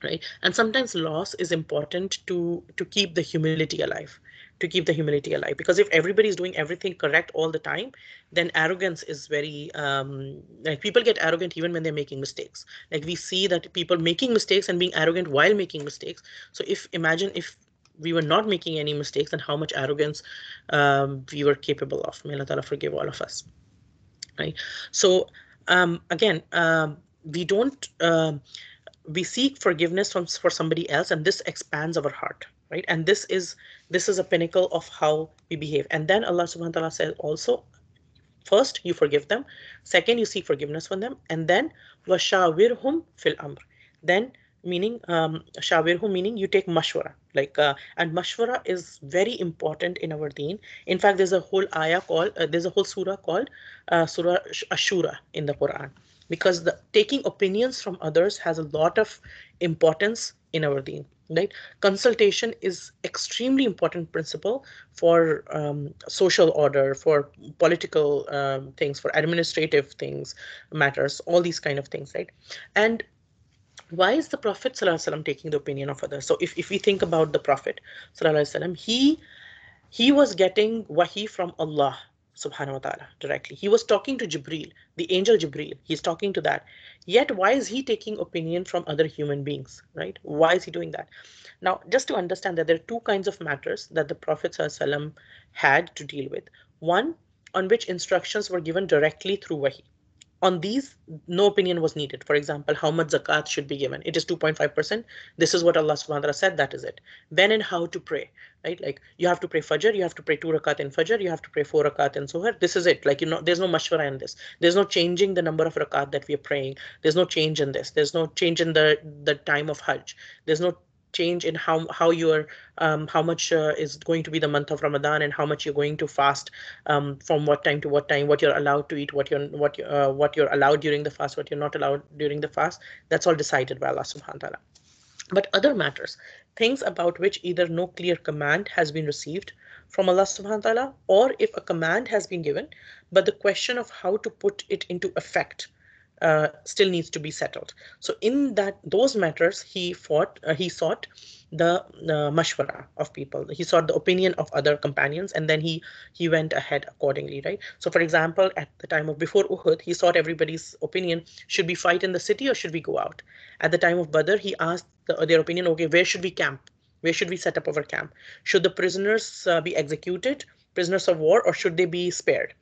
right and sometimes loss is important to to keep the humility alive to keep the humility alive. Because if everybody is doing everything correct all the time then arrogance is very um, like people get arrogant even when they're making mistakes. Like we see that people making mistakes and being arrogant while making mistakes. So if imagine if we were not making any mistakes and how much arrogance um, we were capable of. May allah forgive all of us. Right? So um, again um, we don't um, we seek forgiveness from for somebody else and this expands our heart right? And this is this is a pinnacle of how we behave. And then allah subhanahu wa ta'ala says also first you forgive them. Second you seek forgiveness from them. And then washawirhum fil amr. Then meaning um shawirhum meaning you take mashwara. Like uh, and mashwara is very important in our deen. In fact there's a whole ayah called uh, there's a whole surah called uh, surah ashura in the quran because the taking opinions from others has a lot of importance in our deen right? Consultation is extremely important principle for um, social order for political um, things for administrative things matters all these kind of things right? And why is the prophet ﷺ taking the opinion of others? So if, if we think about the prophet ﷺ, he he was getting wahi from allah subhanahu wa ta'ala directly. He was talking to Jibril, the angel Jibril. He's talking to that. Yet, why is he taking opinion from other human beings, right? Why is he doing that? Now, just to understand that there are two kinds of matters that the Prophet had to deal with. One, on which instructions were given directly through Wahi on these, no opinion was needed. For example, how much zakat should be given. It is 2.5%. This is what Allah subhanahu wa ta'ala said, that is it. When and how to pray, right? Like you have to pray Fajr, you have to pray two rakat in Fajr, you have to pray four rakat in Zuhr. This is it. Like, you know, there's no mashwara in this. There's no changing the number of rakat that we are praying. There's no change in this. There's no change in the, the time of Hajj. There's no change in how how you're um, how much uh, is going to be the month of Ramadan and how much you're going to fast um, from what time to what time, what you're allowed to eat, what you're what uh, what you're allowed during the fast, what you're not allowed during the fast. That's all decided by Allah Subhanahu wa Taala. But other matters, things about which either no clear command has been received from Allah subhanahu wa ta'ala, or if a command has been given, but the question of how to put it into effect uh, still needs to be settled. So in that those matters, he fought, uh, he sought the uh, mashwara of people. He sought the opinion of other companions, and then he he went ahead accordingly, right? So, for example, at the time of before Uhud, he sought everybody's opinion: should we fight in the city or should we go out? At the time of Badr, he asked the, their opinion: okay, where should we camp? Where should we set up our camp? Should the prisoners uh, be executed, prisoners of war, or should they be spared?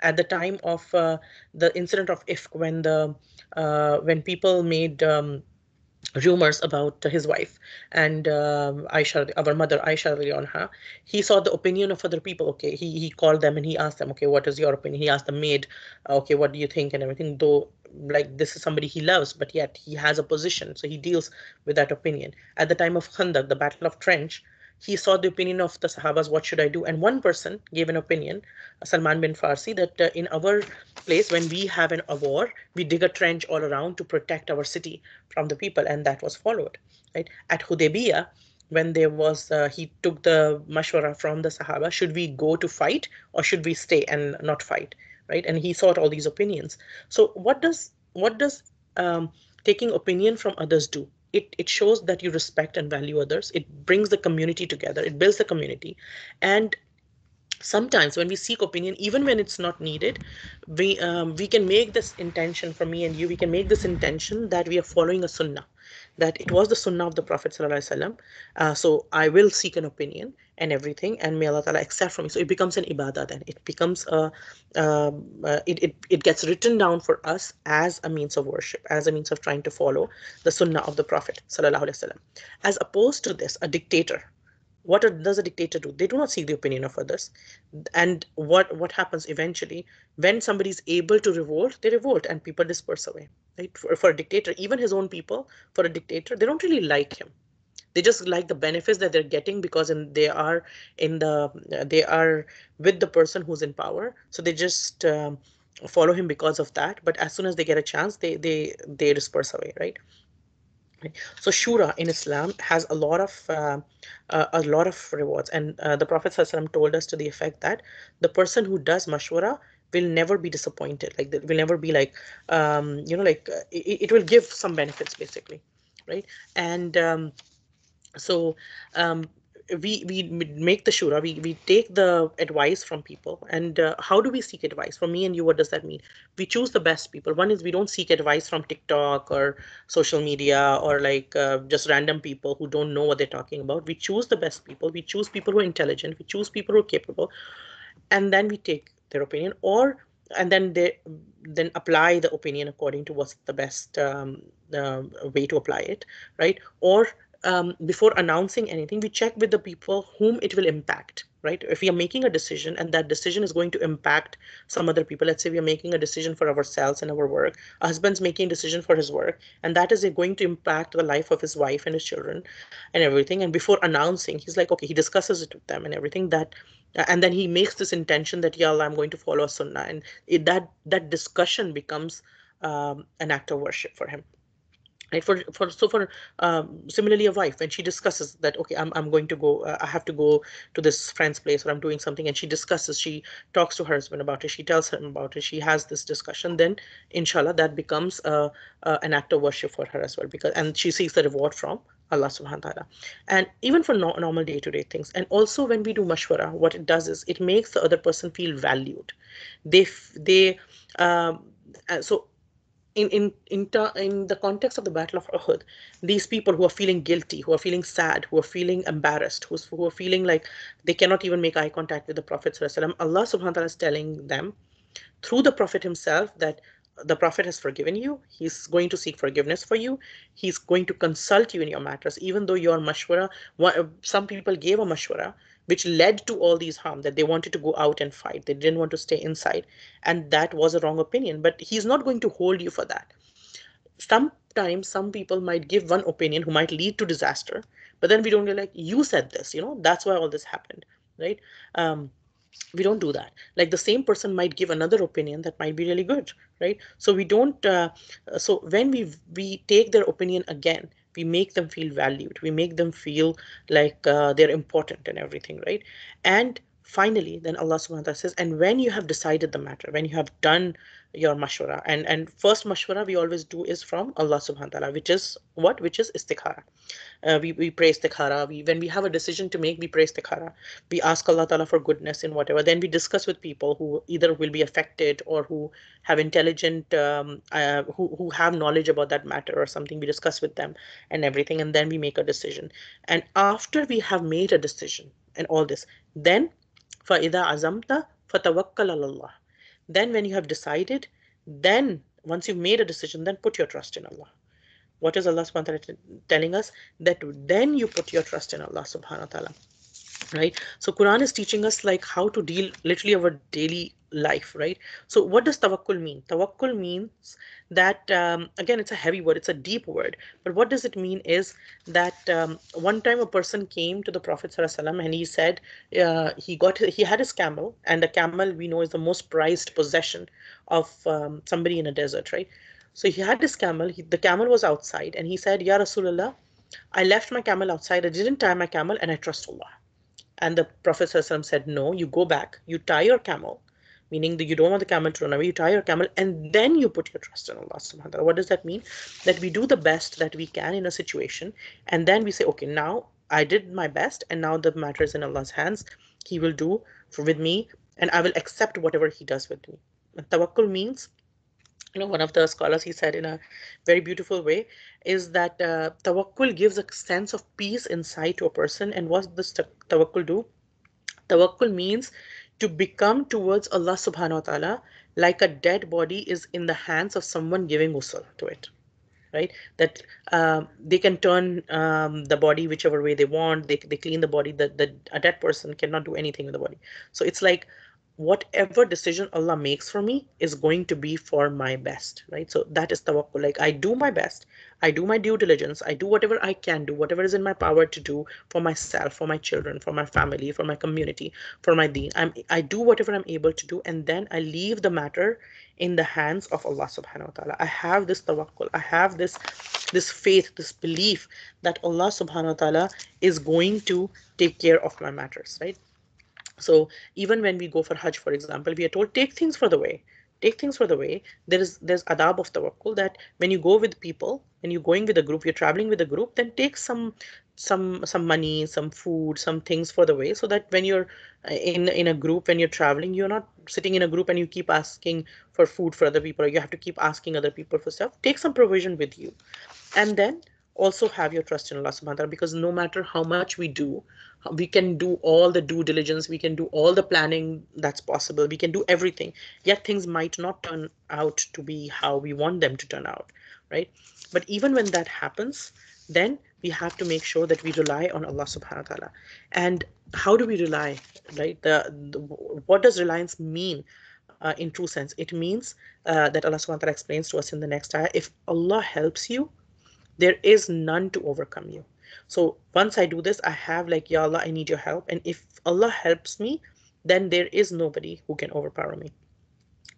At the time of uh, the incident of Ifk, when the uh, when people made um, rumors about his wife and um, Aisha, our mother Aisha anha, he saw the opinion of other people. Okay, he he called them and he asked them, okay, what is your opinion? He asked the maid, okay, what do you think and everything. Though like this is somebody he loves, but yet he has a position, so he deals with that opinion. At the time of Khandaq, the Battle of Trench, he saw the opinion of the Sahabas, what should I do? And one person gave an opinion, Salman bin Farsi, that uh, in our place, when we have an, a war, we dig a trench all around to protect our city from the people, and that was followed. Right At Hudaybiyah, when there was, uh, he took the mashwara from the Sahaba, should we go to fight or should we stay and not fight? Right? And he sought all these opinions. So what does, what does um, taking opinion from others do? It, it shows that you respect and value others. It brings the community together. It builds the community. And sometimes when we seek opinion, even when it's not needed, we um, we can make this intention for me and you, we can make this intention that we are following a sunnah that it was the sunnah of the Prophet. Uh, so I will seek an opinion and everything, and may Allah Ta'ala accept from me. So it becomes an ibadah then. It becomes a, uh, it, it, it gets written down for us as a means of worship, as a means of trying to follow the sunnah of the Prophet. As opposed to this, a dictator what does a dictator do? They do not seek the opinion of others. And what, what happens eventually, when somebody is able to revolt, they revolt and people disperse away. Right? For, for a dictator, even his own people, for a dictator, they don't really like him. They just like the benefits that they're getting because in, they are in the they are with the person who's in power. So they just um, follow him because of that. But as soon as they get a chance, they they they disperse away, right? So shura in Islam has a lot of uh, uh, a lot of rewards, and uh, the Prophet ﷺ told us to the effect that the person who does mashwara will never be disappointed. Like will never be like um, you know like uh, it, it, will give some benefits basically, right? And um, so um, we we make the shura we, we take the advice from people. And uh, how do we seek advice? For me and you what does that mean? We choose the best people. One is we don't seek advice from tiktok or social media or like uh, just random people who don't know what they're talking about. We choose the best people. We choose people who are intelligent. We choose people who are capable. And then we take their opinion or and then they then apply the opinion according to what's the best um, uh, way to apply it right? Or um, before announcing anything, we check with the people whom it will impact, right? If we are making a decision and that decision is going to impact some other people, let's say we are making a decision for ourselves and our work, a husband's making a decision for his work, and that is going to impact the life of his wife and his children and everything. And before announcing, he's like, okay, he discusses it with them and everything that and then he makes this intention that yeah i'm going to follow a sunnah and it, that that discussion becomes um, an act of worship for him right for for so for um, similarly a wife when she discusses that okay i'm, I'm going to go uh, i have to go to this friend's place or i'm doing something and she discusses she talks to her husband about it she tells him about it she has this discussion then inshallah that becomes uh, uh, an act of worship for her as well because and she sees the reward from Allah subhanahu wa ta'ala. And even for no, normal day-to-day things. And also when we do mashwara, what it does is it makes the other person feel valued. They, they, um, uh, so in in in, in the context of the Battle of Uhud, these people who are feeling guilty, who are feeling sad, who are feeling embarrassed, who's, who are feeling like they cannot even make eye contact with the Prophet Allah subhanahu wa ta'ala is telling them through the Prophet himself that the Prophet has forgiven you. He's going to seek forgiveness for you. He's going to consult you in your matters, even though your mashwara, some people gave a mashwara which led to all these harm that they wanted to go out and fight. They didn't want to stay inside. And that was a wrong opinion. But he's not going to hold you for that. Sometimes some people might give one opinion who might lead to disaster but then we don't like you said this you know that's why all this happened right? Um, we don't do that. Like the same person might give another opinion that might be really good right? So we don't uh, so when we we take their opinion again we make them feel valued we make them feel like uh, they're important and everything right? And finally then allah subhanahu wa ta'ala says and when you have decided the matter when you have done your mashwara and and first mashwara we always do is from allah subhanahu wa ta'ala which is what which is istikhara uh, we, we pray istikhara we when we have a decision to make we pray istikhara we ask allah ta'ala for goodness in whatever then we discuss with people who either will be affected or who have intelligent um, uh, who, who have knowledge about that matter or something we discuss with them and everything and then we make a decision and after we have made a decision and all this then فَإِذَا عَزَمْتَ فَتَوَكَّلَ عَلَى اللَّهِ then when you have decided then once you've made a decision then put your trust in allah. What is allah subhanahu wa ta'ala telling us? That then you put your trust in allah subhanahu wa ta'ala right? So quran is teaching us like how to deal literally our daily life right? So what does tawakkul mean? Tawakkul means that um, again it's a heavy word it's a deep word but what does it mean is that um, one time a person came to the prophet ﷺ and he said uh, he got he had his camel and the camel we know is the most prized possession of um, somebody in a desert right? So he had this camel he, the camel was outside and he said ya rasulullah i left my camel outside i didn't tie my camel and i trust allah. And the prophet ﷺ said no you go back you tie your camel meaning that you don't want the camel to run away, you tie your camel and then you put your trust in Allah subhanahu wa ta'ala. What does that mean? That we do the best that we can in a situation and then we say, okay, now I did my best and now the matter is in Allah's hands. He will do for with me and I will accept whatever he does with me. And tawakkul means you know one of the scholars he said in a very beautiful way is that uh, tawakkul gives a sense of peace inside to a person and what does tawakkul do tawakkul means to become towards Allah subhanahu wa ta'ala like a dead body is in the hands of someone giving ghusl to it right? That uh, they can turn um, the body whichever way they want. They, they clean the body. That the, a dead person cannot do anything with the body. So it's like whatever decision Allah makes for me is going to be for my best, right? So that is tawakkul. Like I do my best, I do my due diligence, I do whatever I can do, whatever is in my power to do for myself, for my children, for my family, for my community, for my deen. I'm I do whatever I'm able to do, and then I leave the matter in the hands of Allah subhanahu wa ta'ala. I have this tawakkul, I have this this faith, this belief that Allah subhanahu wa ta'ala is going to take care of my matters, right? So even when we go for Hajj, for example, we are told take things for the way. Take things for the way. There is there's adab of tawakkul that when you go with people, when you're going with a group, you're traveling with a group, then take some some some money, some food, some things for the way, so that when you're uh, in in a group, when you're traveling, you're not sitting in a group and you keep asking for food for other people, or you have to keep asking other people for stuff. Take some provision with you, and then also have your trust in Allah subhanahu wa ta'ala because no matter how much we do, we can do all the due diligence, we can do all the planning that's possible, we can do everything, yet things might not turn out to be how we want them to turn out, right? But even when that happens, then we have to make sure that we rely on Allah subhanahu wa ta'ala. And how do we rely, right? The, the what does reliance mean? Uh, in true sense, it means uh, that Allah subhanahu wa ta'ala explains to us in the next ayah, if Allah helps you, there is none to overcome you. So once I do this, I have like, Ya Allah, I need your help. And if Allah helps me, then there is nobody who can overpower me.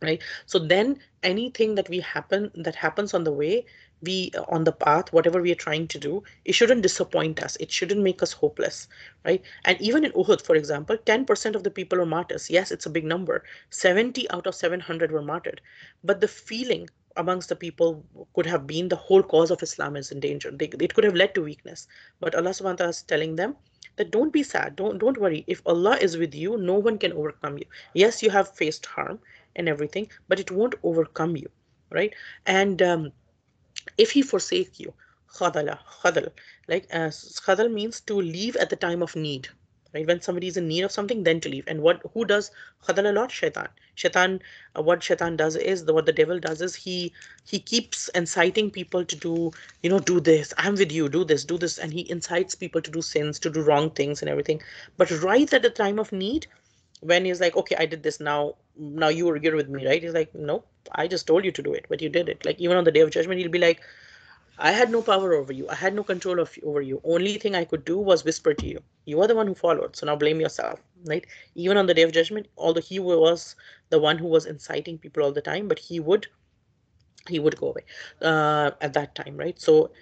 Right. So then anything that we happen that happens on the way, we uh, on the path, whatever we are trying to do, it shouldn't disappoint us. It shouldn't make us hopeless. Right. And even in Uhud, for example, 10% of the people were martyrs. Yes, it's a big number. 70 out of 700 were martyred. But the feeling amongst the people could have been the whole cause of Islam is in danger. They, it could have led to weakness. But Allah subhanahu wa ta'ala is telling them that don't be sad, don't don't worry. If Allah is with you, no one can overcome you. Yes, you have faced harm and everything, but it won't overcome you, right? And um, if he forsake you, khadala, khadal, like uh, khadal means to leave at the time of need right? When somebody is in need of something then to leave. And what who does khadal a lot? Shaitan. Shaitan uh, what shaitan does is the what the devil does is he he keeps inciting people to do you know do this i'm with you do this do this and he incites people to do sins to do wrong things and everything. But right at the time of need when he's like okay i did this now now you are you're with me right? He's like no i just told you to do it but you did it. Like even on the day of judgment he'll be like I had no power over you. I had no control of over you. Only thing I could do was whisper to you. You are the one who followed. So now blame yourself, right? Even on the day of judgment, although he was the one who was inciting people all the time, but he would he would go away uh, at that time, right? So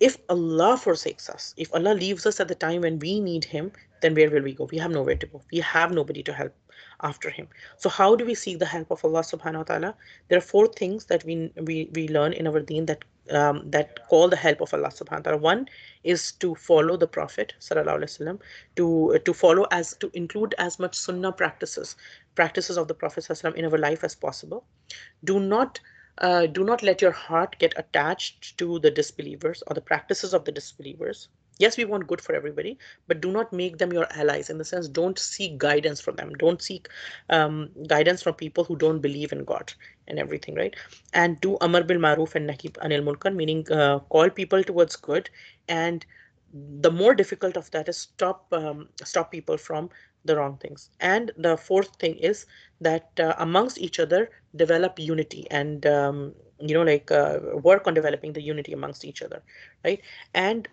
if Allah forsakes us, if Allah leaves us at the time when we need Him, then where will we go? We have nowhere to go. We have nobody to help after Him. So how do we seek the help of Allah Subhanahu wa Taala? There are four things that we we we learn in our Deen that um, that call the help of Allah subhanahu wa ta'ala. One is to follow the Prophet wasallam, to to follow as to include as much sunnah practices, practices of the Prophet sallallahu in our life as possible. Do not uh, do not let your heart get attached to the disbelievers or the practices of the disbelievers. Yes, we want good for everybody, but do not make them your allies in the sense don't seek guidance from them. Don't seek um, guidance from people who don't believe in God and everything, right? And do amar bil maruf and nahi anil munkar, meaning uh, call people towards good. And the more difficult of that is stop um, stop people from the wrong things. And the fourth thing is that uh, amongst each other, develop unity and, um, you know, like uh, work on developing the unity amongst each other, right? And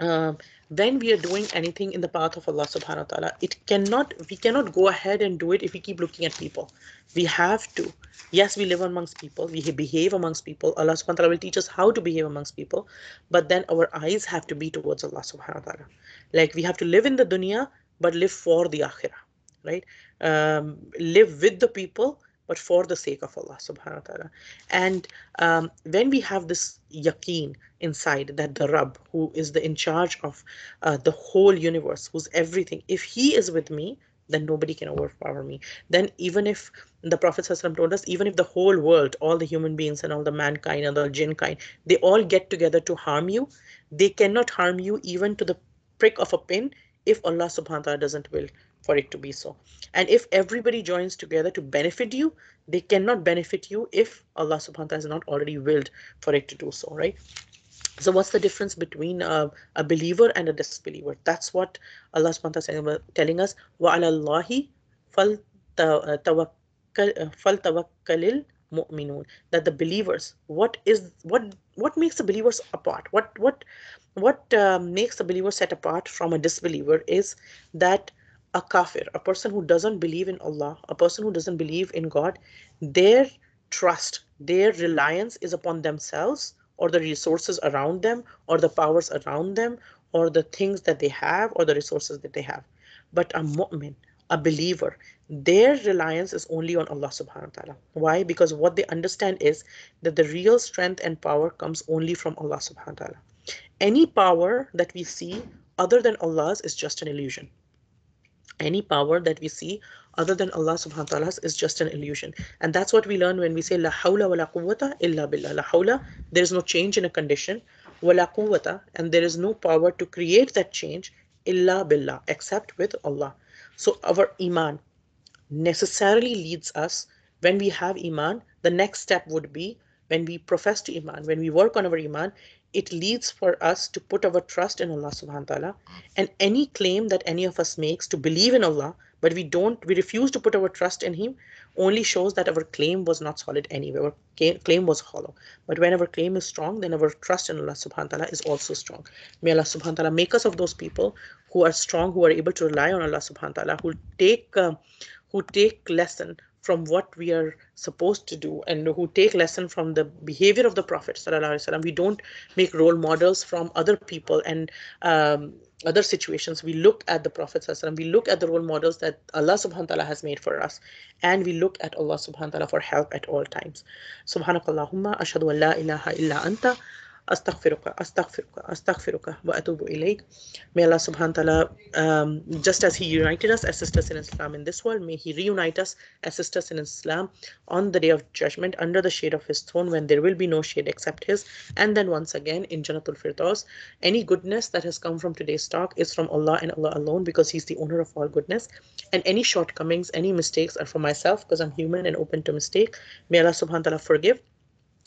um, when we are doing anything in the path of Allah subhanahu wa ta'ala, it cannot, we cannot go ahead and do it if we keep looking at people. We have to. Yes, we live amongst people, we behave amongst people. Allah subhanahu wa ta'ala will teach us how to behave amongst people, but then our eyes have to be towards Allah subhanahu wa ta'ala. Like we have to live in the dunya, but live for the akhirah, right? Um, live with the people, but for the sake of Allah subhanahu wa ta'ala. And um, when we have this yaqeen inside that the Rabb, who is the in charge of uh, the whole universe, who's everything, if he is with me, then nobody can overpower me. Then even if the Prophet told us, even if the whole world, all the human beings and all the mankind and the jinn kind, they all get together to harm you, they cannot harm you even to the prick of a pin if Allah subhanahu wa ta'ala doesn't will for it to be so. And if everybody joins together to benefit you, they cannot benefit you if Allah subhanahu wa ta'ala has not already willed for it to do so, right? So what's the difference between a, a believer and a disbeliever? That's what Allah subhanahu wa ta'ala is telling us. وَعَلَى اللَّهِ فَلْتَوَكَّلِ mu'minun that the believers what is what what makes the believers apart what what what uh, makes the believer set apart from a disbeliever is that a kafir a person who doesn't believe in allah a person who doesn't believe in god their trust their reliance is upon themselves or the resources around them or the powers around them or the things that they have or the resources that they have but a mu'min a believer, their reliance is only on Allah subhanahu wa ta'ala. Why? Because what they understand is that the real strength and power comes only from Allah subhanahu wa ta'ala. Any power that we see other than Allah's is just an illusion. Any power that we see other than Allah subhanahu wa ta'ala is just an illusion. And that's what we learn when we say La hawla wa la quwwata illa billah. La hawla, there is no change in a condition. Wa la quwwata, and there is no power to create that change illa billah, except with Allah. So our iman necessarily leads us when we have iman, the next step would be when we profess to iman, when we work on our iman, it leads for us to put our trust in Allah subhanahu wa ta'ala. And any claim that any of us makes to believe in Allah, but we don't, we refuse to put our trust in Him, only shows that our claim was not solid anyway. Our claim was hollow. But when our claim is strong, then our trust in Allah subhanahu wa ta'ala is also strong. May Allah subhanahu wa ta'ala make us of those people who are strong, who are able to rely on Allah subhanahu wa ta'ala, who take uh, who take lesson from what we are supposed to do and who take lesson from the behavior of the Prophet We don't make role models from other people and um, other situations. We look at the Prophet We look at the role models that Allah subhanahu wa ta'ala has made for us. And we look at Allah subhanahu wa ta'ala for help at all times. Subhanakallahumma ashhadu an la ilaha illa anta astaghfiruka, astaghfiruka, astaghfiruka, wa atubu ilayk. May Allah subhanahu wa ta'ala, um, just as He united us as sisters in Islam in this world, may He reunite us as sisters in Islam on the day of judgment under the shade of His throne when there will be no shade except His. And then once again in Jannatul Firdaus, any goodness that has come from today's talk is from Allah and Allah alone because He's the owner of all goodness. And any shortcomings, any mistakes are for myself because I'm human and open to mistake. May Allah subhanahu wa ta'ala forgive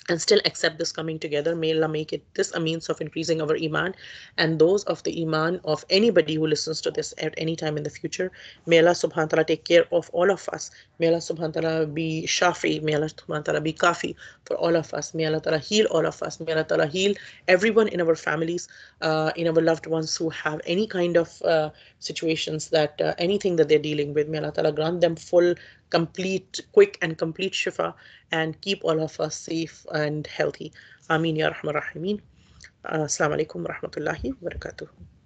and still accept this coming together. May Allah make it this a means of increasing our iman and those of the iman of anybody who listens to this at any time in the future. May Allah subhanahu wa ta'ala take care of all of us. May Allah subhanahu wa ta'ala be shafi. May Allah subhanahu wa ta'ala be kafi for all of us. May Allah ta'ala heal all of us. May Allah ta'ala heal everyone in our families, uh, in our loved ones who have any kind of uh, situations that uh, anything that they're dealing with. May Allah ta'ala grant them full complete, quick and complete shifa and keep all of us safe and healthy. Ameen Ya Rahman Rahimeen. Assalamu alaikum wa rahmatullahi wa barakatuh.